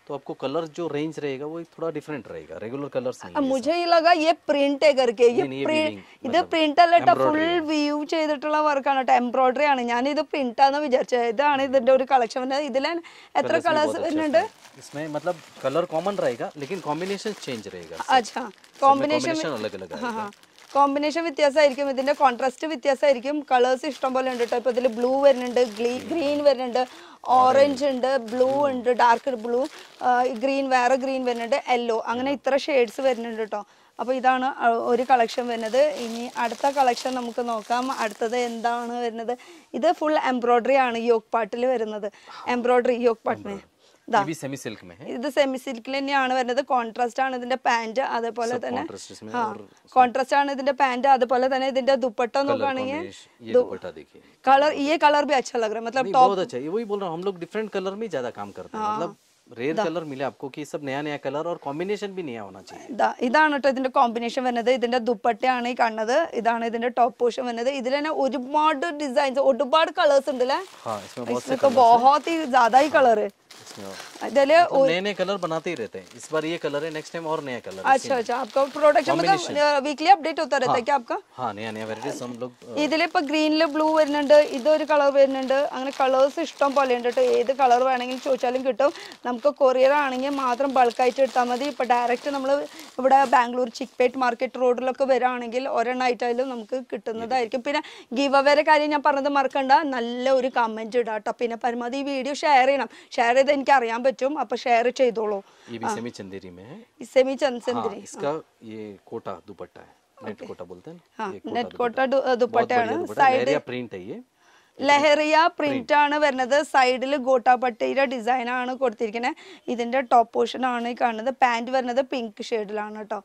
तो आपको कलर जो रेंज रहेगा वो थोड़ा डिफरेंट रहेगा रेगुलर कलर्स नहीं अब है मुझे ये लगा ये प्रिंट है करके ये नहीं, नहीं, ये print- weaving, ഇത് मतलब പ്രിന്റ് അല്ല കേട്ടോ ഫുൾ embroidery വ്യൂ ചെയ്തിട്ടുള്ള വർക്കാണ് കേട്ടോ എംബ്രോയിഡറി ആണ് ഞാൻ ഇത് പ്രിന്റ് ആണെന്ന് വിചാരിച്ചത് ഇതാണ് ഇതിന്റെ ഒരു കളക്ഷൻ വരുന്നത് ഇതിൽ എത്ര Colours भी കളേഴ്സ് बहुत अच्छे വരുന്നുണ്ട് हैं। इसमें मतलब कलर कॉमन रहेगा लेकिन कॉम्बिनेशन चेंज रहेगा അച്ഛാ കോമ്പിനേഷൻ कॉम्बिनेशन अलग अलग आएगा കോമ്പിനേഷൻ വ്യത്യാസമായിരിക്കും. ഇതിന്റെ കോൺട്രാസ്റ്റ് വ്യത്യാസമായിരിക്കും. കളേഴ്സ് ഇഷ്ടം പോലെ ഉണ്ട് കേട്ടോ ഇപ്പോൾ ഇതിൽ ബ്ലൂ വരുന്നുണ്ട് ഗ്രീൻ വരുന്നുണ്ട് ഓറഞ്ച് ഉണ്ട് ബ്ലൂ ഉണ്ട് ഡാർക്ക് ബ്ലൂ ഗ്രീൻ വേറെ ഗ്രീൻ വരുന്നുണ്ട് യെല്ലോ അങ്ങനെ ഇത്ര ഷെയ്ഡ്സ് വരുന്നുണ്ട് കേട്ടോ അപ്പോൾ ഇതാണ് ഒരു കളക്ഷൻ വരുന്നത്. ഇനി അടുത്ത കളക്ഷൻ നമുക്ക് നോക്കാം. അടുത്തത് എന്താണ് വരുന്നത്? ഇത് ഫുൾ എംബ്രോയ്ഡറി ആണ് യോഗ് പാട്ടിൽ വരുന്നത്. എംബ്രോയ്ഡറി യോഗ് പാട്ടിന് ये भी सेमी सिल्क में है ഇത് സെമി സിൽക്കിൽ തന്നെയാണ് വരുന്നത് കോൺട്രാസ്റ്റ് ആണ് ഇതിന്റെ പാന്റ് അതേപോലെ തന്നെ contrast इसमें ആ കോൺട്രാസ്റ്റ് ആണ് ഇതിന്റെ പാന്റ് അതുപോലെ തന്നെ ഇതിന്റെ ദുപ്പട്ട നോക്കുകയാണെങ്കിൽ कॉम्बिनेशन ये दुपट्टा देखिए കളർ ये कलर भी अच्छा लग रहा है मतलब नहीं बहुत अच्छा है वही बोल रहा हूँ हम लोग डिफरेंट कलर में ज्यादा काम करते हैं मतलब रेयर कलर मिले आपको कि सब नया नया कलर और कॉम्बिनेशन भी नया होना चाहिए ഇതാ ഇതാണ് കേട്ടോ ഇതിന്റെ കോമ്പിനേഷൻ വരുന്നത് ഇതിന്റെ ദുപ്പട്ടയാണ് ഈ കാണുന്നത് ഇതാണ് ഇതിന്റെ ടോപ്പ് പോർഷൻ വരുന്നത് ഇതിൽ തന്നെ ഒരുപാട് ഡിസൈൻസ് ഒരുപാട് കളേഴ്സ് ഉണ്ട് അല്ലേ हाँ इसमें बहुत से Ja. तो बहुत ही ज्यादा ही कलर है इसमें और- ഇതില് मतलब नए नए कलर बनाते ही रहते हैं इस बार ये कलर है नेक्स्ट टाइम और नया कलर अच्छा अच्छा आपका प्रोडक्शन मतलब वीकली अपडेट होता रहता है क्या आपका हाँ नया नया वेराइटीज हम लोग अ, ഇതിലിപ്പോ ഗ്രീനില് ബ്ലൂ വരുന്നുണ്ട് ഇതൊരു കളർ വരുന്നുണ്ട് അങ്ങനെ കളേഴ്സ് ഇഷ്ടം പോലെ ഉണ്ട് കേട്ടോ ഏത് കളർ വേണമെങ്കിലും ചോദിച്ചാലും കിട്ടും നമുക്ക് കൊറിയർ ആണെങ്കിൽ മാത്രം ബൾക്കായിട്ട് എടുത്താൽ മതി ഇപ്പൊ ഡയറക്റ്റ് നമ്മൾ ഇവിടെ ബാംഗ്ലൂർ ചിക്പേട്ട് മാർക്കറ്റ് റോഡിലൊക്കെ വരാണെങ്കിൽ ഒരെണ്ണമായിട്ടായാലും നമുക്ക് കിട്ടുന്നതായിരിക്കും പിന്നെ ഗിവ് അവേരെ കാര്യം ഞാൻ പറഞ്ഞത് മറക്കണ്ട നല്ല ഒരു കമന്റ് ഇടാം കേട്ടോ പിന്നെ പരമാവധി ഈ വീഡിയോ ഷെയർ ചെയ്യണം ഷെയർ ചെയ്ത് എനിക്ക് അറിയാൻ പറ്റും. അപ്പൊ ഷെയർ ചെയ്തോളൂ. ये बोलते ലഹറിയ പ്രിന്റ് ആണ് വരുന്നത്. സൈഡിൽ ഗോട്ടാപ്പട്ടയുടെ ഡിസൈൻ ആണ് കൊടുത്തിരിക്കുന്നത് ഇതിന്റെ ടോപ്പ് പോർഷൻ ആണ് ഈ കാണുന്നത്. പാന്റ് വരുന്നത് പിങ്ക് ഷെയ്ഡിലാണ് കേട്ടോ.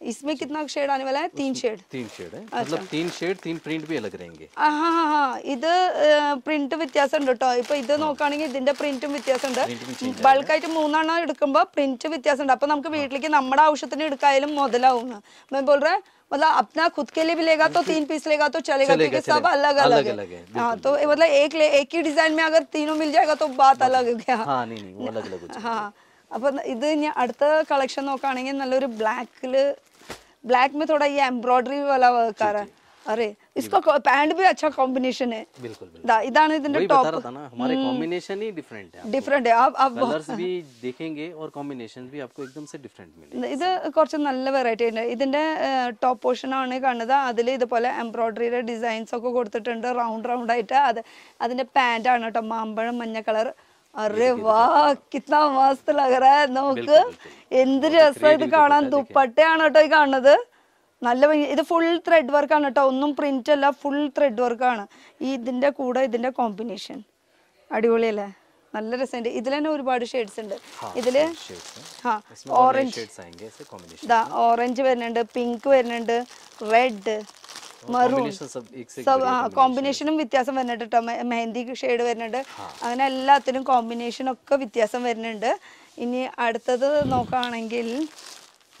इसमें कितना शेड आने वाला है तीन शेड तीन शेड है मतलब तीन शेड तीन प्रिंट भी अलग रहेंगे ആ ഹാ ഹാ ഹാ ഇത് പ്രിന്റ് വ്യത്യാസം ഉണ്ട് കേട്ടോ ഇപ്പൊ ഇത് നോക്കുകയാണെങ്കിൽ ഇതിന്റെ പ്രിന്റും വ്യത്യാസമുണ്ട് ബൾക്കായിട്ട് മൂന്നെണ്ണം എടുക്കുമ്പോൾ പ്രിന്റ് വ്യത്യാസമുണ്ട് അപ്പൊ നമുക്ക് വീട്ടിലേക്ക് നമ്മുടെ ആവശ്യത്തിന് എടുക്കായാലും മുതലാവും मैं बोल रहा है मतलब अपना खुद के लिए भी लेगा तो तीन पीस लेगा तो चलेगा चलेगा, क्योंकि सब चलेगा। अलग अलग अलग-अलग है है, हाँ तो मतलब एक ले एक ही डिजाइन में अगर तीनों मिल जाएगा तो बात अलग हो गया हाँ नहीं नहीं वो अलग अलग हो जाएगा ഹാ അപ്പൊ ഇത് ഇനി അടുത്ത കളക്ഷൻ നോക്കുകയാണെങ്കിൽ നല്ലൊരു ബ്ലാക്കില് ബ്ലാക്ക് में थोड़ा ये एम्ब्रॉयडरी वाला वर्क आ रहा है अरे इसका पैंट भी अच्छा कॉम्बिनेशन है बिल्कुल बिल्कुल ദാ, ഇതാണ് ഇതിന്റെ वही बता टॉप रहा था ना हमारे कॉम्बिनेशन ही डिफरेंट है ഡിഫറെന്റ് अब अब कलर्स भी देखेंगे और कॉम्बिनेशन भी आपको एकदम से डिफरेंट मिलेंगे ഇത് കുറച്ച് നല്ല വെറൈറ്റി ഉണ്ട് ഇതിന്റെ ടോപ്പ് പോർഷൻ ആണ് കാണുന്നത് അതിൽ ഇതുപോലെ എംബ്രോയിഡറിയുടെ ഡിസൈൻസ് ഒക്കെ കൊടുത്തിട്ടുണ്ട് റൗണ്ട് റൗണ്ട് ആയിട്ട് അത് അതിന്റെ പാന്റ് ആണ് കേട്ടോ മാമ്പഴം മഞ്ഞ കളർ अरे വാ കിത്ന മസ്ത് ലഗറ നമുക്ക് എന്ത് രസം ഇത് കാണാൻ ദുപ്പട്ടയാണ് കേട്ടോ ഈ കാണുന്നത്. നല്ല ഇത് ഫുൾ ത്രെഡ് വർക്കാണ് കേട്ടോ. ഒന്നും പ്രിന്റ് അല്ല ഫുൾ ത്രെഡ് വർക്കാണ് ഈ ഇതിന്റെ കൂടെ ഇതിന്റെ കോമ്പിനേഷൻ അടിപൊളിയല്ലേ? നല്ല രസമുണ്ട്. ഇതിൽ തന്നെ ഒരുപാട് ഷെയ്ഡ്സ് ഉണ്ട്. ഇതിൽ ഓറഞ്ച് ഓറഞ്ച് വരുന്നുണ്ട് പിങ്ക് വരുന്നുണ്ട് റെഡ് മറൂൺ कॉम्बिनेशन सब एक से एक സബ് बढ़िया ആ കോമ്പിനേഷനും വ്യത്യാസം വരുന്നുണ്ട് കേട്ടോ മെ- മെഹന്തി ഷെയ്ഡ് വരുന്നുണ്ട് അങ്ങനെ എല്ലാത്തിനും കോമ്പിനേഷൻ ഒക്കെ വ്യത്യാസം വരുന്നുണ്ട് ഇനി അടുത്തത് നോക്കുകയാണെങ്കിൽ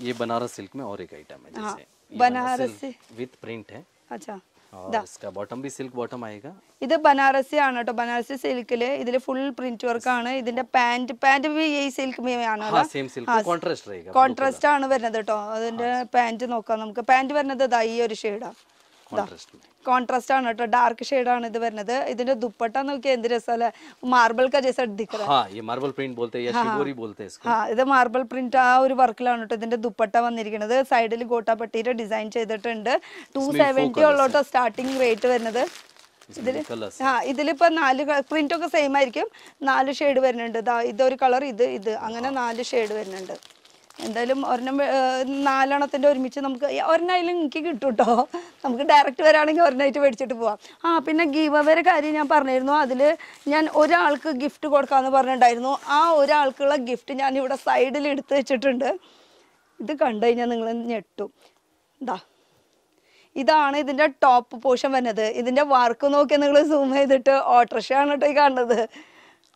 ये बनारस सिल्क में और एक आइटम है जैसे ये बनारसी। विथ प्रिंट है അച്ഛാ और इसका बॉटम भी सिल्क बॉटम आएगा ഇത് ബനാറസി ആണ് കേട്ടോ ബനാറസി സിൽക്കില് ഇതിൽ ഫുൾ പ്രിന്റ് വർക്ക് ആണ് ഇതിന്റെ പാന്റ് പാന്റ് ഈ സിൽക്ക് ആണ് हाँ सेम सिल्क कॉन्ट्रास्ट रहेगा കോൺട്രാസ്റ്റ് ആണ് വരുന്നത് കേട്ടോ അതിന്റെ പാന്റ് നോക്കാം നമുക്ക് പാന്റ് വരുന്നത് ഇതാ ഈ ഒരു ഷെയ്ഡാ कॉन्ट्रास्ट में കോൺട്രാസ്റ്റ് ആണ് കേട്ടോ. ഡാർക്ക് ഷെയ്ഡാണ് ഇത് വരുന്നത്. ഇതിന്റെ ദുപ്പട്ട നോക്കിയാൽ എന്ത് രസമല്ലേ? മാർബിൾ കാ മാർബിൾ പ്രിന്റ് ഇത് മാർബിൾ പ്രിന്റ് ആ ഒരു വർക്കിലാണ് കേട്ടോ ഇതിന്റെ ദുപ്പട്ട വന്നിരിക്കുന്നത് സൈഡിൽ ഗോട്ടാപ്പട്ടിയുടെ ഡിസൈൻ ചെയ്തിട്ടുണ്ട്. ടു സെവന്റി ഉള്ളോട്ടോ സ്റ്റാർട്ടിംഗ് റേറ്റ് വരുന്നത്. ഇതിൽ ആ ഇതിലിപ്പോ നാല് പ്രിന്റ് ഒക്കെ സെയിം ആയിരിക്കും. നാല് ഷെയ്ഡ് വരുന്നുണ്ട്. ഇതൊരു കളർ ഇത് ഇത്. അങ്ങനെ നാല് ഷെയ്ഡ് വരുന്നുണ്ട്. എന്തായാലും ഒരെണ്ണം നാലെണ്ണത്തിന്റെ ഒരുമിച്ച് നമുക്ക് ഒരെണ്ണമായാലും എനിക്ക് കിട്ടും കേട്ടോ നമുക്ക് ഡയറക്റ്റ് വരാണെങ്കിൽ ഒരെണ്ണമായിട്ട് മേടിച്ചിട്ട് പോവാം. ആ പിന്നെ ഗീവ് അവരെ കാര്യം ഞാൻ പറഞ്ഞിരുന്നു. അതിൽ ഞാൻ ഒരാൾക്ക് ഗിഫ്റ്റ് കൊടുക്കാമെന്ന് പറഞ്ഞിട്ടുണ്ടായിരുന്നു. ആ ഒരാൾക്കുള്ള ഗിഫ്റ്റ് ഞാൻ ഇവിടെ സൈഡിൽ എടുത്ത് വെച്ചിട്ടുണ്ട്. ഇത് കണ്ടു കഴിഞ്ഞാൽ നിങ്ങൾ ഞെട്ടും. ഇതാ ഇതാണ് ഇതിന്റെ ടോപ്പ് പോഷൻ വരുന്നത്. ഇതിന്റെ വർക്ക് നോക്കിയാൽ നിങ്ങൾ സൂം ചെയ്തിട്ട് ഓട്ടോറിക്ഷ ആണ് കേട്ടോ ഈ കാണുന്നത്.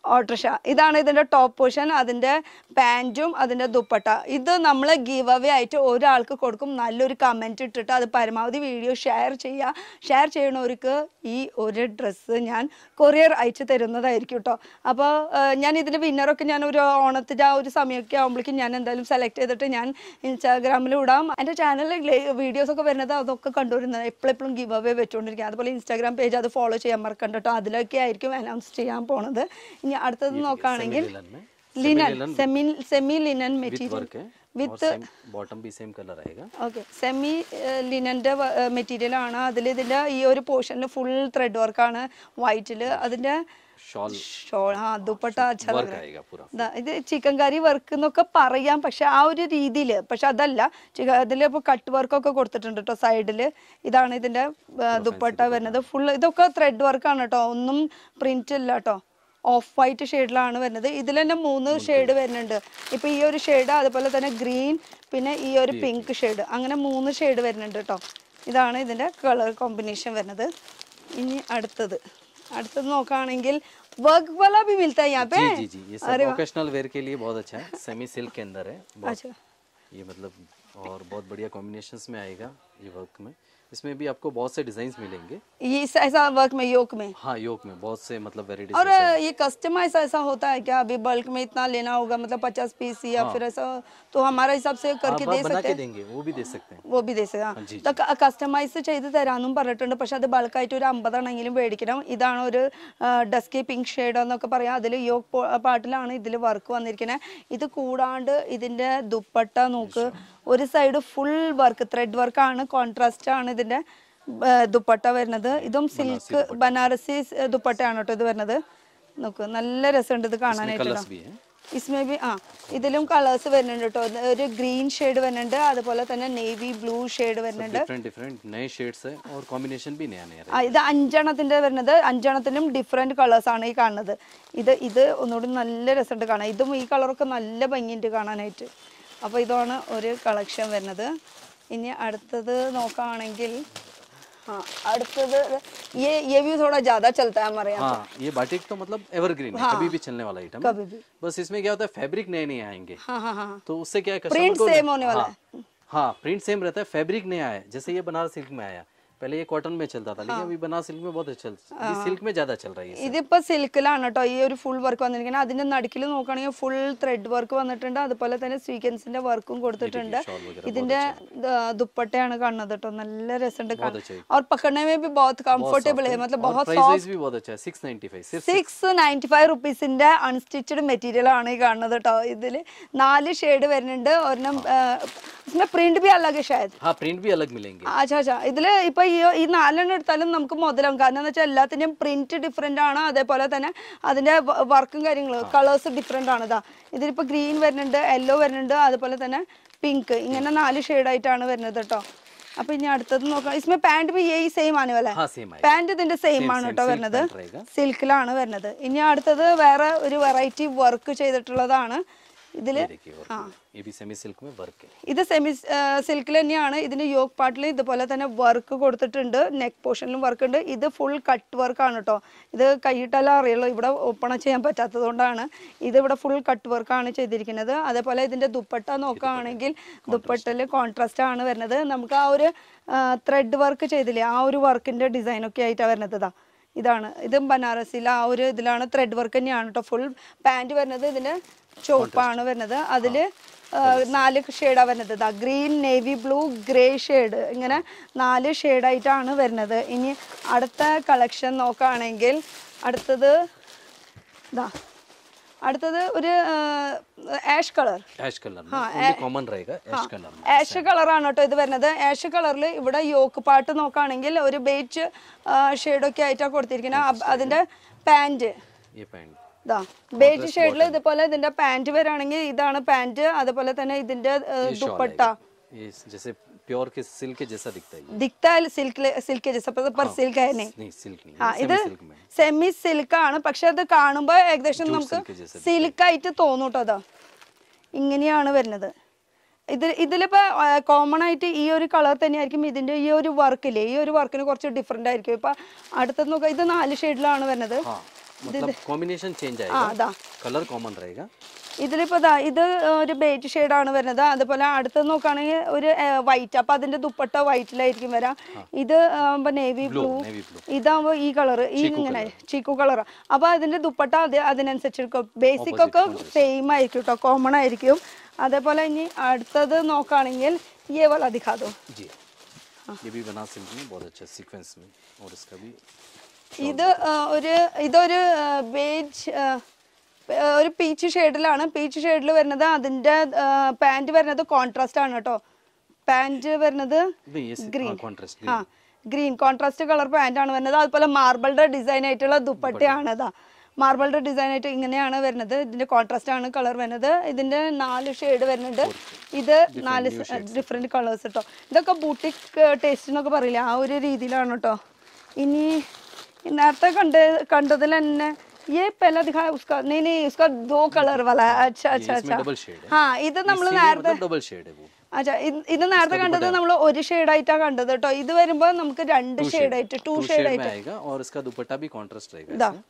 ഓട്ടോറിക്ഷ. ഇതാണ് ഇതിന്റെ ടോപ്പ് പോർഷൻ അതിന്റെ പാന്റും അതിന്റെ ദുപ്പട്ട. ഇത് നമ്മൾ ഗീവ് അവേ ആയിട്ട് ഒരാൾക്ക് കൊടുക്കും. നല്ലൊരു കമന്റ് ഇട്ടിട്ട് അത് പരമാവധി വീഡിയോ ഷെയർ ചെയ്യുക ഷെയർ ചെയ്യണവർക്ക് ഈ ഒരു ഡ്രസ്സ് ഞാൻ കൊറിയർ അയച്ചു തരുന്നതായിരിക്കും കേട്ടോ അപ്പോൾ ഞാൻ ഇതിന്റെ വിന്നറൊക്കെ ഞാൻ ഒരു ഓണത്തിന്റെ ആ ഒരു സമയമൊക്കെ ആകുമ്പോഴേക്കും ഞാൻ എന്തായാലും സെലക്ട് ചെയ്തിട്ട് ഞാൻ ഇൻസ്റ്റാഗ്രാമിൽ ഇടാം. എന്റെ ചാനലിൽ വീഡിയോസൊക്കെ വരുന്നത് അതൊക്കെ കണ്ടുവരുന്നത് എപ്പോഴെപ്പോഴും ഗീവ് അവേ വെച്ചുകൊണ്ടിരിക്കുക അതുപോലെ ഇൻസ്റ്റാഗ്രാം പേജ് അത് ഫോളോ ചെയ്യാൻ മറക്കണ്ട കേട്ടോ അതിലൊക്കെ ആയിരിക്കും അനൗൺസ് ചെയ്യാൻ പോണത്. ഇനി അടുത്തത് നോക്കുകയാണെങ്കിൽ linen semi semi linen material with bottom B same colour okay. Semi ലിനന്റെ മെറ്റീരിയൽ ആണ്. അതിൽ ഇതിന്റെ ഈ ഒരു പോർഷനിൽ ഫുൾ ത്രെഡ് വർക്കാണ് വൈറ്റിൽ അതിന്റെ ഇത് ചിക്കൻകാരി വർക്ക് എന്നൊക്കെ പറയാം. പക്ഷെ ആ ഒരു രീതിയിൽ പക്ഷെ അതല്ല. അതിൽ ഇപ്പോൾ കട്ട് വർക്കൊക്കെ കൊടുത്തിട്ടുണ്ട് കേട്ടോ സൈഡിൽ ഇതാണ് ഇതിന്റെ ദുപ്പട്ട വരുന്നത്. ഫുൾ ഇതൊക്കെ ത്രെഡ് വർക്കാണ് കേട്ടോ ഒന്നും പ്രിന്റ് ഇല്ല കേട്ടോ ഓഫ് വൈറ്റ് ഷെയ്ഡിലാണ് വരുന്നത് ഇതിൽ തന്നെ മൂന്ന് ഷെയ്ഡ് വരുന്നുണ്ട് ഇപ്പൊ ഈ ഒരു ഷെയ്ഡ് അതുപോലെ തന്നെ ഗ്രീൻ പിന്നെ ഈ ഒരു പിങ്ക് ഷെയ്ഡ് അങ്ങനെ മൂന്ന് ഷെയ്ഡ് വരുന്നുണ്ട് കേട്ടോ ഇതാണ് ഇതിന്റെ കളർ കോമ്പിനേഷൻ വരുന്നത് ഇനി അടുത്തത് അടുത്തത് നോക്കുകയാണെങ്കിൽ വർക്ക് वाला भी मिलता है यहाँ पे जी जी जी ये सब ओकेशनल वेयर के लिए बहुत अच्छा है सेमी सिल्क के अंदर है बहुत अच्छा ये मतलब और बहुत बढ़िया कॉम्बिनेशंस में आएगा ये वर्क में इसमें भी आपको बहुत से डिजाइन मिलेंगे ये इस- ऐसा वर्क में योक में हाँ योग में बहुत से मतलब वेराइटीज और ये कस्टमाइज ऐसा होता है क्या अभी बल्क में इतना लेना होगा मतलब पचास पीस या फिर ऐसा तो हमारा हिसाब से करके दे बना सकते के हैं देंगे वो भी दे सकते हैं वो भी दे सकते हाँ, जी, हैं കസ്റ്റമൈസ് ചെയ്ത് തരാമെന്നും പറഞ്ഞിട്ടുണ്ട് പക്ഷെ അത് ബൾക്കായിട്ട് ഒരു അമ്പതെണ്ണെങ്കിലും മേടിക്കണം ഇതാണ് ഒരു ഡസ്കി പിങ്ക് ഷെയ്ഡ് എന്നൊക്കെ പറയാം അതിൽ യോഗ് പാട്ടിലാണ് ഇതിൽ വർക്ക് വന്നിരിക്കുന്നത് ഇത് കൂടാണ്ട് ഇതിന്റെ ദുപ്പട്ട നോക്ക് ഒരു side full work thread work ആണ് കോൺട്രാസ്റ്റ് ആണ് ഇതിന്റെ ദുപ്പട്ട വരുന്നത്. ഇതും സിൽക്ക് ബനാറസി ദുപ്പട്ടയാണ് കേട്ടോ ഇത് വരുന്നത്. നോക്ക് നല്ല രസമുണ്ട് ഇത് കാണാനായിട്ട് ഇസ്മേ ബി ആ ഇതിലും കളേഴ്സ് വരുന്നുണ്ട് കേട്ടോ. ഒരു ഗ്രീൻ ഷെയ്ഡ് വരുന്നുണ്ട് അതുപോലെ തന്നെ നേവി ബ്ലൂ ഷെയ്ഡ് വരുന്നുണ്ട്. ഇത് അഞ്ചെണ്ണത്തിന്റെ വരുന്നത്. അഞ്ചെണ്ണത്തിനും ഡിഫറെന്റ് കളേഴ്സ് ആണ് ഈ കാണുന്നത്. ഇത് ഇത് ഒന്നുകൂടി നല്ല രസമുണ്ട് കാണാൻ. ഇതും ഈ കളറൊക്കെ നല്ല ഭംഗിയുണ്ട് കാണാനായിട്ട്. അപ്പോൾ ഇതാണ് ഒരു കളക്ഷൻ വരുന്നത് ഇനി അടുത്തത് നോക്കുകയാണെങ്കിൽ हाँ അടുത്തത് ये ये भी थोड़ा ज्यादा चलता है हमारे यहाँ हाँ ये बाटिक तो मतलब एवरग्रीन है कभी भी चलने वाला आइटम कभी भी बस इसमें क्या होता है फैब्रिक नए नए आएंगे हाँ हाँ हाँ तो उससे क्या है customer प्रिंट को सेम होने वाला हाँ, हाँ प्रिंट सेम रहता है फैब्रिक नया है जैसे ये बनारस सिल्क में आया पहले ये कॉटन में चलता था लेकिन अभी बनारस सिल्क में बहुत अच्छा चल ये सिल्क में ज्यादा चल रहा है ये ഇതിപ്പോ സിൽക്കിലാണ് കേട്ടോ ഈ ഒരു ഫുൾ വർക്ക് വന്നിരിക്കുന്നത് അതിന്റെ നടുക്കിൽ നോക്കുകയാണെങ്കിൽ ഫുൾ ത്രെഡ് വർക്ക് വന്നിട്ടുണ്ട് അതുപോലെ തന്നെ സ്വീക്കൻസിന്റെ വർക്കും കൊടുത്തിട്ടുണ്ട് shawl वगैरह ഇതിന്റെ ദ- ദുപ്പട്ടയാണ് കാണുന്നത് കേട്ടോ നല്ല രസമുണ്ട് കാണാൻ अच्छे। और पकड़ने में भी बहुत कंफर्टेबल है मतलब और बहुत प्राइस सॉफ्ट वाइज भी बहुत अच्छा है सिक्स नाइन्टी फाइव सिर्फ six ninety five റുപ്പീസിന്റെ unstitched material ആണ് ഈ കാണുന്നത് കേട്ടോ ഇതിൽ നാല് ഷെയ്ഡ് വരുന്നുണ്ട് ഒരെണ്ണം പ്രിന്റ് ബി അല്ലഗ് ഷായത് हाँ प्रिंट भी अलग मिलेंगे അച്ഛാ അച്ഛാ ഇതില് ഇപ്പൊ ഈ ഈ നാലെണ്ണം എടുത്താലും നമുക്ക് മുതലാവും. കാരണം എന്ന് വെച്ചാൽ എല്ലാത്തിന്റെയും പ്രിന്റ് ഡിഫറെന്റ് ആണ്. അതേപോലെ തന്നെ അതിന്റെ വർക്കും കാര്യങ്ങളും കളേഴ്സ് ഡിഫറെന്റ് ആണ് ഇതാ ഇതിലിപ്പോൾ ഗ്രീൻ വരുന്നുണ്ട് യെല്ലോ വരുന്നുണ്ട് അതുപോലെ തന്നെ പിങ്ക് ഇങ്ങനെ നാല് ഷെയ്ഡായിട്ടാണ് വരുന്നത് കേട്ടോ അപ്പൊ ഇനി അടുത്തത് നോക്കാം. ഇസ്മ പാന്റ് ഈ സെയിം ആണ് അല്ലേ പാന്റ് ഇതിന്റെ സെയിം ആണ് കേട്ടോ വരുന്നത്. സിൽക്കിലാണ് വരുന്നത്. ഇനി അടുത്തത് വേറെ ഒരു വെറൈറ്റി വർക്ക് ചെയ്തിട്ടുള്ളതാണ്. ഇത് സെമി സിൽക്കിൽ തന്നെയാണ് ഇതിന് യോഗ് പാർട്ടിൽ ഇതുപോലെ തന്നെ വർക്ക് കൊടുത്തിട്ടുണ്ട്. നെക്ക് പോർഷനിലും വർക്ക് ഉണ്ട്. ഇത് ഫുൾ കട്ട് വർക്കാണ് കേട്ടോ ഇത് കൈയിട്ടെല്ലാം അറിയുള്ളൂ. ഇവിടെ ഒപ്പണ ചെയ്യാൻ പറ്റാത്തത് കൊണ്ടാണ്. ഇത് ഇവിടെ ഫുൾ കട്ട് വർക്കാണ് ചെയ്തിരിക്കുന്നത്. അതേപോലെ ഇതിന്റെ ദുപ്പട്ട നോക്കുകയാണെങ്കിൽ ദുപ്പട്ടിൽ കോൺട്രാസ്റ്റ് ആണ് വരുന്നത്. നമുക്ക് ആ ഒരു ത്രെഡ് വർക്ക് ചെയ്തില്ലേ? ആ ഒരു വർക്കിന്റെ ഡിസൈൻ ഒക്കെ ആയിട്ടാണ് വരുന്നത് ഇതാ ഇതാണ്. ഇതും ബനാറസിൽ ആ ഒരു ഇതിലാണ് ത്രെഡ് വർക്ക് തന്നെയാണ് കേട്ടോ ഫുൾ പാന്റ് വരുന്നത്. ഇതിന് ചുവപ്പാണ് വരുന്നത്. അതിൽ നാല് ഷെയ്ഡാണ് വരുന്നത്. ഇതാ green navy blue grey shade. ഇങ്ങനെ നാല് ഷെയ്ഡായിട്ടാണ് വരുന്നത്. ഇനി അടുത്ത കളക്ഷൻ നോക്കുകയാണെങ്കിൽ അടുത്തത് ഇതാ അടുത്തത് ഒരു ash colour. Ash colour ash കളറാണ് കേട്ടോ ഇത് വരുന്നത്. ആഷ് കളറിൽ ഇവിടെ യോക്ക് പാട്ട് നോക്കുകയാണെങ്കിൽ ഒരു ബേച്ച് ഷെയ്ഡൊക്കെ ആയിട്ടാണ് കൊടുത്തിരിക്കുന്നത്. അതിന്റെ പാന്റ് ഇതാ ബേജ് ഷെയ്ഡിൽ ഇതുപോലെ ഇതിന്റെ പാന്റ് വരാണെങ്കിൽ ഇതാണ് പാന്റ് അതുപോലെ തന്നെ ഇതിന്റെ ഏഹ്, ये शॉल ദുപ്പട്ട आएगा ये जैसे प्योर के सिल्क के जैसा दिखता है ये दिखता है सिल्क सिल्क जैसा पर, पर सिल्क है नहीं नहीं सिल्क नहीं ആ है ഇത് सेमी सिल्क में സെമി സിൽക്ക് ആണ് പക്ഷെ അത് കാണുമ്പോൾ ഏകദേശം നമുക്ക് silk जैसा സിൽക്ക് ആയിട്ട് തോന്നും കേട്ടോ അതാ ഇങ്ങനെയാണ് വരുന്നത് ഇത് ഇതിലിപ്പോ കോമൺ ആയിട്ട് ഈ ഒരു കളർ തന്നെയായിരിക്കും ഇതിന്റെ ഈ ഒരു വർക്കില്ലേ ഈ ഒരു വർക്കിന് കുറച്ച് ഡിഫറെന്റ് ആയിരിക്കും ഇപ്പൊ അടുത്തത് നോക്കാം ഇത് നാല് ഷെയ്ഡിലാണ് വരുന്നത് हाँ मतलब कॉम्बिनेशन चेंज ആ आएगा അതാ कलर कॉमन रहेगा ഇതിലിപ്പോ ദാ ഇത് ഒരു ബേറ്റ് ഷെയ്ഡാണ് വരുന്നത് അതുപോലെ അടുത്തത് നോക്കുകയാണെങ്കിൽ ഒരു വൈറ്റ് അപ്പൊ അതിന്റെ ദുപ്പട്ട വൈറ്റിലായിരിക്കും വരാം ഇത് ആകുമ്പോ നേവി ബ്ലൂ नेवी ब्लू ഇതാകുമ്പോ ഈ കളർ ഈ ഇങ്ങനെ ചീക്കു കളർ അപ്പൊ അതിന്റെ ദുപ്പട്ട അത് അതിനനുസരിച്ച് ബേസിക് ഒക്കെ സെയിം ആയിരിക്കും കേട്ടോ കോമൺ ആയിരിക്കും അതേപോലെ ഇനി അടുത്തത് നോക്കുകയാണെങ്കിൽ ഈ വല ദിഖാദോ जी ये भी बना सिल्क में बहुत अच्छा सीक्वेंस में और इसका भी ഇത് ഒരു ഇതൊരു ബേജ് ഒരു പീച്ച് ഷെയ്ഡിലാണ്. പീച്ച് ഷെയ്ഡിൽ വരുന്നത് അതിന്റെ പാന്റ് വരുന്നത് കോൺട്രാസ്റ്റ് ആണ് കേട്ടോ. പാന്റ് വരുന്നത് ഗ്രീൻ ആ ഗ്രീൻ കോൺട്രാസ്റ്റ് കളർ പാന്റ് ആണ് വരുന്നത്. അതുപോലെ മാർബിളുടെ ഡിസൈൻ ആയിട്ടുള്ള ദുപ്പട്ടയാണ് അതാ മാർബിളുടെ ഡിസൈൻ ആയിട്ട് ഇങ്ങനെയാണ് വരുന്നത്. ഇതിന്റെ കോൺട്രാസ്റ്റ് ആണ് കളർ വരുന്നത്. ഇതിന്റെ നാല് ഷെയ്ഡ് വരുന്നുണ്ട്. ഇത് നാല് ഡിഫറെന്റ് കളേഴ്സ് കേട്ടോ ഇതൊക്കെ ബൂട്ടിക് ടേസ്റ്റ് എന്നൊക്കെ പറയില്ല? ആ ഒരു രീതിയിലാണ് കേട്ടോ ഇനി നേരത്തെ കണ്ട് കണ്ടതിൽ തന്നെ ये पहला दिखाया उसका नहीं नहीं उसका दो कलर वाला है अच्छा अच्छा इसमें अच्छा डबल शेड है हाँ ഇത് നമ്മൾ നേരത്തെ मतलब डबल शेड है वो അച്ഛാ ഇത് നേരത്തെ കണ്ടത് നമ്മൾ ഒരു ഷെയ്ഡ് ആയിട്ടാ കണ്ടത് കേട്ടോ ഇത് വരുമ്പോ നമുക്ക് രണ്ട് ഷെയ്ഡ് ആയിട്ട് ടു टू ഷെയ്ഡ് शेड ആയിട്ട് में आएगा और इसका दुपट्टा भी कॉन्ट्रास्ट रहेगा ഇതാ इसमें।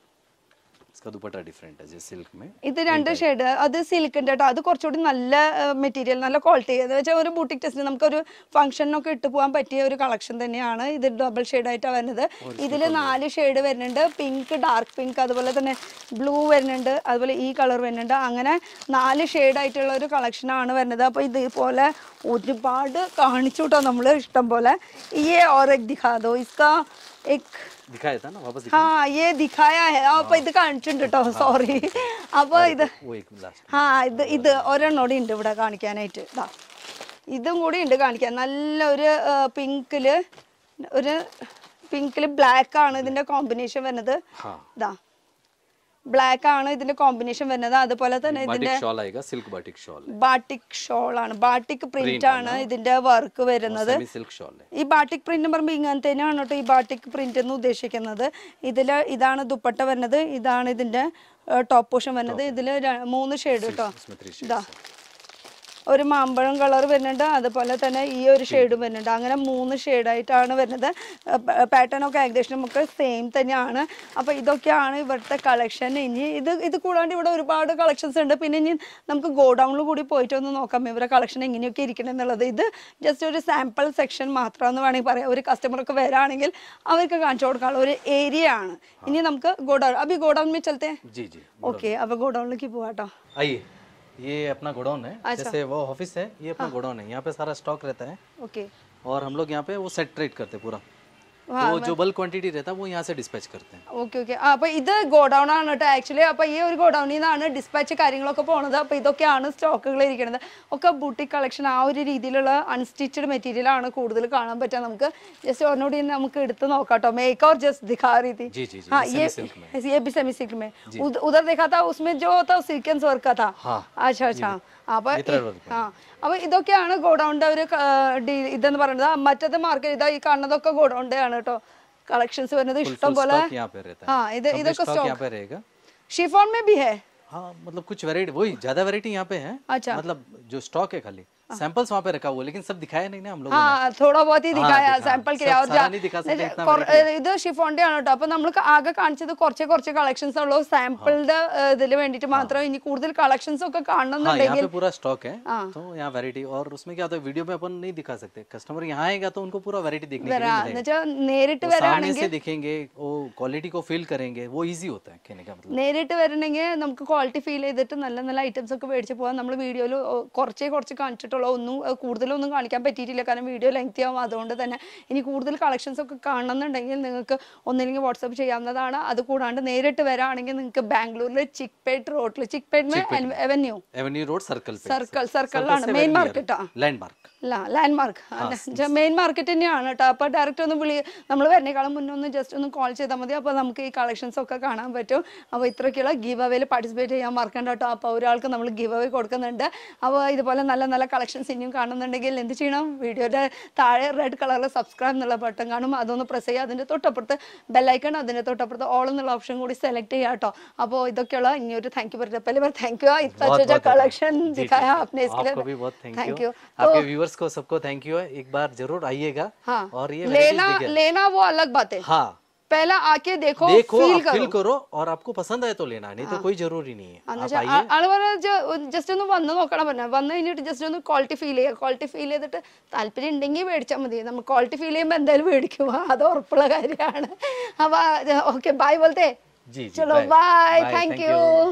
इसका दुपट्टा डिफरेंट है जैसे सिल्क में ഇത് രണ്ട് ഷെയ്ഡ് അത് സിൽക്കിന്റെ കേട്ടോ അത് കുറച്ചുകൂടി നല്ല മെറ്റീരിയൽ നല്ല ക്വാളിറ്റി എന്ന് വെച്ചാൽ ഒരു ബൂട്ടിക് ടെസ്റ്റിന് നമുക്കൊരു ഫംഗ്ഷനൊക്കെ ഇട്ട് പോകാൻ പറ്റിയ ഒരു കളക്ഷൻ തന്നെയാണ് ഇത് ഡബിൾ ഷെയ്ഡ് ആയിട്ടാണ് വരുന്നത് ഇതിൽ നാല് ഷെയ്ഡ് വരുന്നുണ്ട് പിങ്ക് ഡാർക്ക് പിങ്ക് അതുപോലെ തന്നെ ബ്ലൂ വരുന്നുണ്ട് അതുപോലെ ഈ കളർ വരുന്നുണ്ട് അങ്ങനെ നാല് ഷെയ്ഡ് ആയിട്ടുള്ള ഒരു കളക്ഷൻ ആണ് വരുന്നത് അപ്പോൾ ഇതേപോലെ ഒരുപാട് കാണിച്ചു കേട്ടോ നമ്മൾ ഇഷ്ടം പോലെ ഈ ഓരക് ദിഖാദോ ഇസ്കാ എക് दिखाया था ना वापस ഹാ ये ദിഖായ ഹെ അപ്പൊ ഇത് കാണിച്ചിട്ടുണ്ട് കേട്ടോ സോറി അപ്പൊ ഇത് वो एक लास्ट ആ ഇത് ഇത് ഒരെണ്ണോടി ഉണ്ട് ഇവിടെ കാണിക്കാനായിട്ട് ഇതാ ഇതും കൂടി ഉണ്ട് കാണിക്കാൻ നല്ല ഒരു പിങ്കില് ഒരു പിങ്കില് ബ്ലാക്ക് ആണ് ഇതിന്റെ കോമ്പിനേഷൻ വരുന്നത് हाँ ഇതാ ബ്ലാക്ക് ആണ് ഇതിന്റെ കോമ്പിനേഷൻ വരുന്നത്. അതുപോലെ തന്നെ ഇതിന്റെ ബാട്ടിക് ഷോൾ ആണ്. ബാട്ടിക് പ്രിന്റ് ആണ്. ഇതിന്റെ വർക്ക് വരുന്നത്. ഈ ബാട്ടിക് പ്രിന്റ് പറയുമ്പോൾ ഇങ്ങനെ തന്നെയാണ് കേട്ടോ ഈ ബാട്ടിക് പ്രിന്റ് എന്ന് ഉദ്ദേശിക്കുന്നത്. ഇതിൽ ഇതാണ് ദുപ്പട്ട വരുന്നത്. ഇതാണ് ഇതിന്റെ ടോപ്പ് പോഷൻ വരുന്നത്. ഇതിൽ മൂന്ന് ഷെയ്ഡ് കേട്ടോ ഇതാ ഒരു മാമ്പഴം കളർ വരുന്നുണ്ട് അതുപോലെ തന്നെ ഈ ഒരു ഷെയ്ഡും വരുന്നുണ്ട്. അങ്ങനെ മൂന്ന് ഷെയ്ഡായിട്ടാണ് വരുന്നത്. പാറ്റേൺ ഒക്കെ ഏകദേശം നമുക്ക് സെയിം തന്നെയാണ്. അപ്പോൾ ഇതൊക്കെയാണ് ഇവിടുത്തെ കളക്ഷൻ ഇനി ഇത് ഇത് കൂടാണ്ട് ഇവിടെ ഒരുപാട് കളക്ഷൻസ് ഉണ്ട്. പിന്നെ ഇനി നമുക്ക് ഗോഡൗണിൽ കൂടി പോയിട്ട് ഒന്ന് നോക്കാം. ഇവരുടെ കളക്ഷൻ എങ്ങനെയൊക്കെ ഇരിക്കണം എന്നുള്ളത്. ഇത് ജസ്റ്റ് ഒരു സാമ്പിൾ സെക്ഷൻ മാത്രമെന്ന് വേണമെങ്കിൽ പറയാം. ഒരു കസ്റ്റമർക്ക് വരാണെങ്കിൽ അവർക്ക് കാണിച്ചു കൊടുക്കാനുള്ള ഒരു ഏരിയ ആണ്. ഇനി നമുക്ക് ഗോഡൗൺ അപ്പൊ ഗോഡൗൺ മേ ചലത്തെ ഓക്കെ അപ്പൊ ഗോഡൗണിലേക്ക് പോവാട്ടോ. അയ്യേ. ये अपना गोडाउन है। अच्छा। जैसे वो ऑफ़िस है ये अपना हाँ। गोडाउन है। यहाँ पे सारा स्टॉक रहता है। ओके। और हम लोग यहाँ पे वो सेट ट्रेड करते पूरा। तो जो बल्क क्वांटिटी रहता है वो यहाँ से डिस्पैच करते हैं ഓക്കെ ഓക്കെ ആ അപ്പൊ ഇത് ഗോഡൗൺ ആണ് കേട്ടോ ആക്ച്വലി അപ്പൊ ഈ ഒരു ഗോഡൗണിൽ നിന്നാണ് ഡിസ്പാച്ച് കാര്യങ്ങളൊക്കെ പോണത് അപ്പൊ ഇതൊക്കെയാണ് സ്റ്റോക്കുകൾ ഇരിക്കുന്നത് ഒക്കെ ബൂട്ടിക് കളക്ഷൻ ആ ഒരു രീതിയിലുള്ള അൺസ്റ്റിച്ചഡ് മെറ്റീരിയൽ ആണ് കൂടുതൽ കാണാൻ പറ്റുക നമുക്ക് ജസ്റ്റ് ഒന്നുകൂടി നമുക്ക് എടുത്ത് നോക്കാം കേട്ടോ മേക്ക് और जस्ट दिखा रही थी जी जी जी हाँ ये ये semi silk में ये भी सेमी सिल्क में उध- उधर देखा था उसमें जो था सीक्वेंस वर्क का था हाँ, अच्छा अच्छा അപ്പൊ ये thread work ആ അപ്പൊ ഇതൊക്കെയാണ് ഗോഡൗണിന്റെ ഒരു ക- ഡി- ഇതെന്ന് പറയുന്നത് ആ, മറ്റേത് മാർക്കറ്റ് ഇതാ ഈ കാണുന്നതൊക്കെ ഗോഡൗണിന്റെ ആണ് കേട്ടോ കളക്ഷൻസ് വരുന്നത് फुल ഇഷ്ടം പോലെ स्टॉक यहाँ पे रहता है हाँ इधर इधर का स्टॉक स्टॉक यहाँ पे रहेगा शिफॉन में भी है हाँ मतलब कुछ वैरायटी वही ज्यादा वैरायटी यहाँ पे है अच्छा। मतलब जो स्टॉक है खाली सैंपल्स वहाँ पे रखा हुआ है, लेकिन सब दिखाया नहीं ना हम लोगों ने हाँ थोड़ा बहुत ही दिखाया दिखा- സാമ്പിൾ सब सारा नहीं दिखा सकते, इतना variety ഇത് ഷിഫോണിന്റെ ആണ് കേട്ടോ അപ്പൊ നമ്മൾ ആകെ കാണിച്ചത് കുറച്ച് കുറച്ച് കളക്ഷൻസ് ഉള്ളൂ സാമ്പിളിന്റെ ഇതിന് വേണ്ടിട്ട് മാത്രം ഇനി കൂടുതൽ കളക്ഷൻസ് ഒക്കെ हाँ यहाँ കാണണമെന്നുണ്ടെങ്കിൽ पे पूरा स्टॉक है हाँ। तो यहाँ वैरायटी और उसमें क्या होता है वीडियो में अपन नहीं दिखा सकते कस्टमर यहाँ आएगा तो उनको पूरा वैरायटी देखने के लिए വരാ मिलेगा എന്നുവെച്ചാൽ നേരിട്ട് वो सामने വരാണെങ്കിൽ से दिखेंगे वो क्वालिटी को फील करेंगे वो इजी होता है कहने का मतलब നേരിട്ട് വരണമെങ്കിൽ നമുക്ക് ക്വാളിറ്റി ഫീൽ ചെയ്തിട്ട് നല്ല നല്ല ഐറ്റംസ് ഒക്കെ മേടിച്ച് പോകാം നമ്മൾ വീഡിയോയിൽ കുറച്ചേ കുറച്ച് ആയിട്ടുള്ള ഒന്നും കൂടുതലൊന്നും കാണിക്കാൻ പറ്റിയിട്ടില്ല. കാരണം വീഡിയോ ലെങ്ത് ആവും. അതുകൊണ്ട് തന്നെ ഇനി കൂടുതൽ കളക്ഷൻസ് ഒക്കെ കാണണമെന്നുണ്ടെങ്കിൽ നിങ്ങൾക്ക് ഒന്നില്ലെങ്കിൽ വാട്സപ്പ് ചെയ്യാവുന്നതാണ്. അത് കൂടാണ്ട് നേരിട്ട് വരാണെങ്കിൽ നിങ്ങൾക്ക് ബാംഗ്ലൂരിലെ ചിക്പേട്ട് റോഡിൽ Chickpet avenue avenue road circle circle സർക്കിളിലാണ് main മാർക്കറ്റാ landmark landmark main market തന്നെയാണ് കേട്ടോ അപ്പോൾ ഡയറക്റ്റ് ഒന്ന് വിളി നമ്മൾ വരുന്നേക്കാളും മുന്നേ ഒന്ന് ജസ്റ്റ് ഒന്ന് കോൾ ചെയ്താൽ മതി. അപ്പോൾ നമുക്ക് ഈ കളക്ഷൻസ് ഒക്കെ കാണാൻ പറ്റും. അപ്പോൾ ഇത്രയ്ക്കുള്ള ഗീവ് അവയിൽ പാർട്ടിസിപ്പേറ്റ് ചെയ്യാൻ മറക്കണ്ട കേട്ടോ അപ്പോൾ ഒരാൾക്ക് നമ്മൾ ഗീവ് അവ കൊടുക്കുന്നുണ്ട്. അപ്പോൾ ഇതുപോലെ നല്ല നല്ല കളക്ഷൻ കളക്ഷൻസ് ഇനിയും കാണുന്നുണ്ടെങ്കിൽ എന്ത് ചെയ്യണം വീഡിയോയുടെ താഴെ റെഡ് കളറിൽ സബ്സ്ക്രൈബ് എന്നുള്ള ബട്ടൺ കാണും അതൊന്ന് പ്രസ് ചെയ്യുക അതിൻ്റെ തൊട്ടപ്പുറത്ത് ബെല്ലൈക്കൺ അതിൻ്റെ തൊട്ടപ്പുറത്ത് ഓൾ എന്നുള്ള ഓപ്ഷൻ കൂടി സെലക്ട് ചെയ്യുക കേട്ടോ അപ്പോൾ ഇതൊക്കെയുള്ള ഇനിയൊരു താങ്ക് യു പറഞ്ഞ पहले बार थैंक यू इतना अच्छा कलेक्शन दिखाया आपने इसके लिए आपको भी बहुत थैंक यू आपके व्यूअर्स को सबको थैंक यू एक बार ज़रूर आइएगा हाँ, और ये लेना लेना वो अलग बात है हाँ पहला आके देखो देखो फील आप करो फील करो और आपको पसंद आए तो लेना नहीं तो कोई जरूरी नहीं है आप എന്നുവെച്ചാൽ आइए ആള് പറഞ്ഞ ജസ്റ്റ് ഒന്ന് വന്ന് നോക്കണം പറഞ്ഞ വന്ന് കഴിഞ്ഞിട്ട് ജസ്റ്റ് ഒന്ന് ക്വാളിറ്റി ഫീൽ ചെയ്യുക ക്വാളിറ്റി ഫീൽ ചെയ്തിട്ട് താല്പര്യം ഉണ്ടെങ്കിൽ മേടിച്ചാൽ മതി നമ്മൾ ക്വാളിറ്റി ഫീൽ ചെയ്യുമ്പോൾ എന്തായാലും മേടിക്കും അത് ഉറപ്പുള്ള കാര്യമാണ് അപ്പൊ ഓക്കെ ബൈ പോലത്തെ जी जी चलो bye.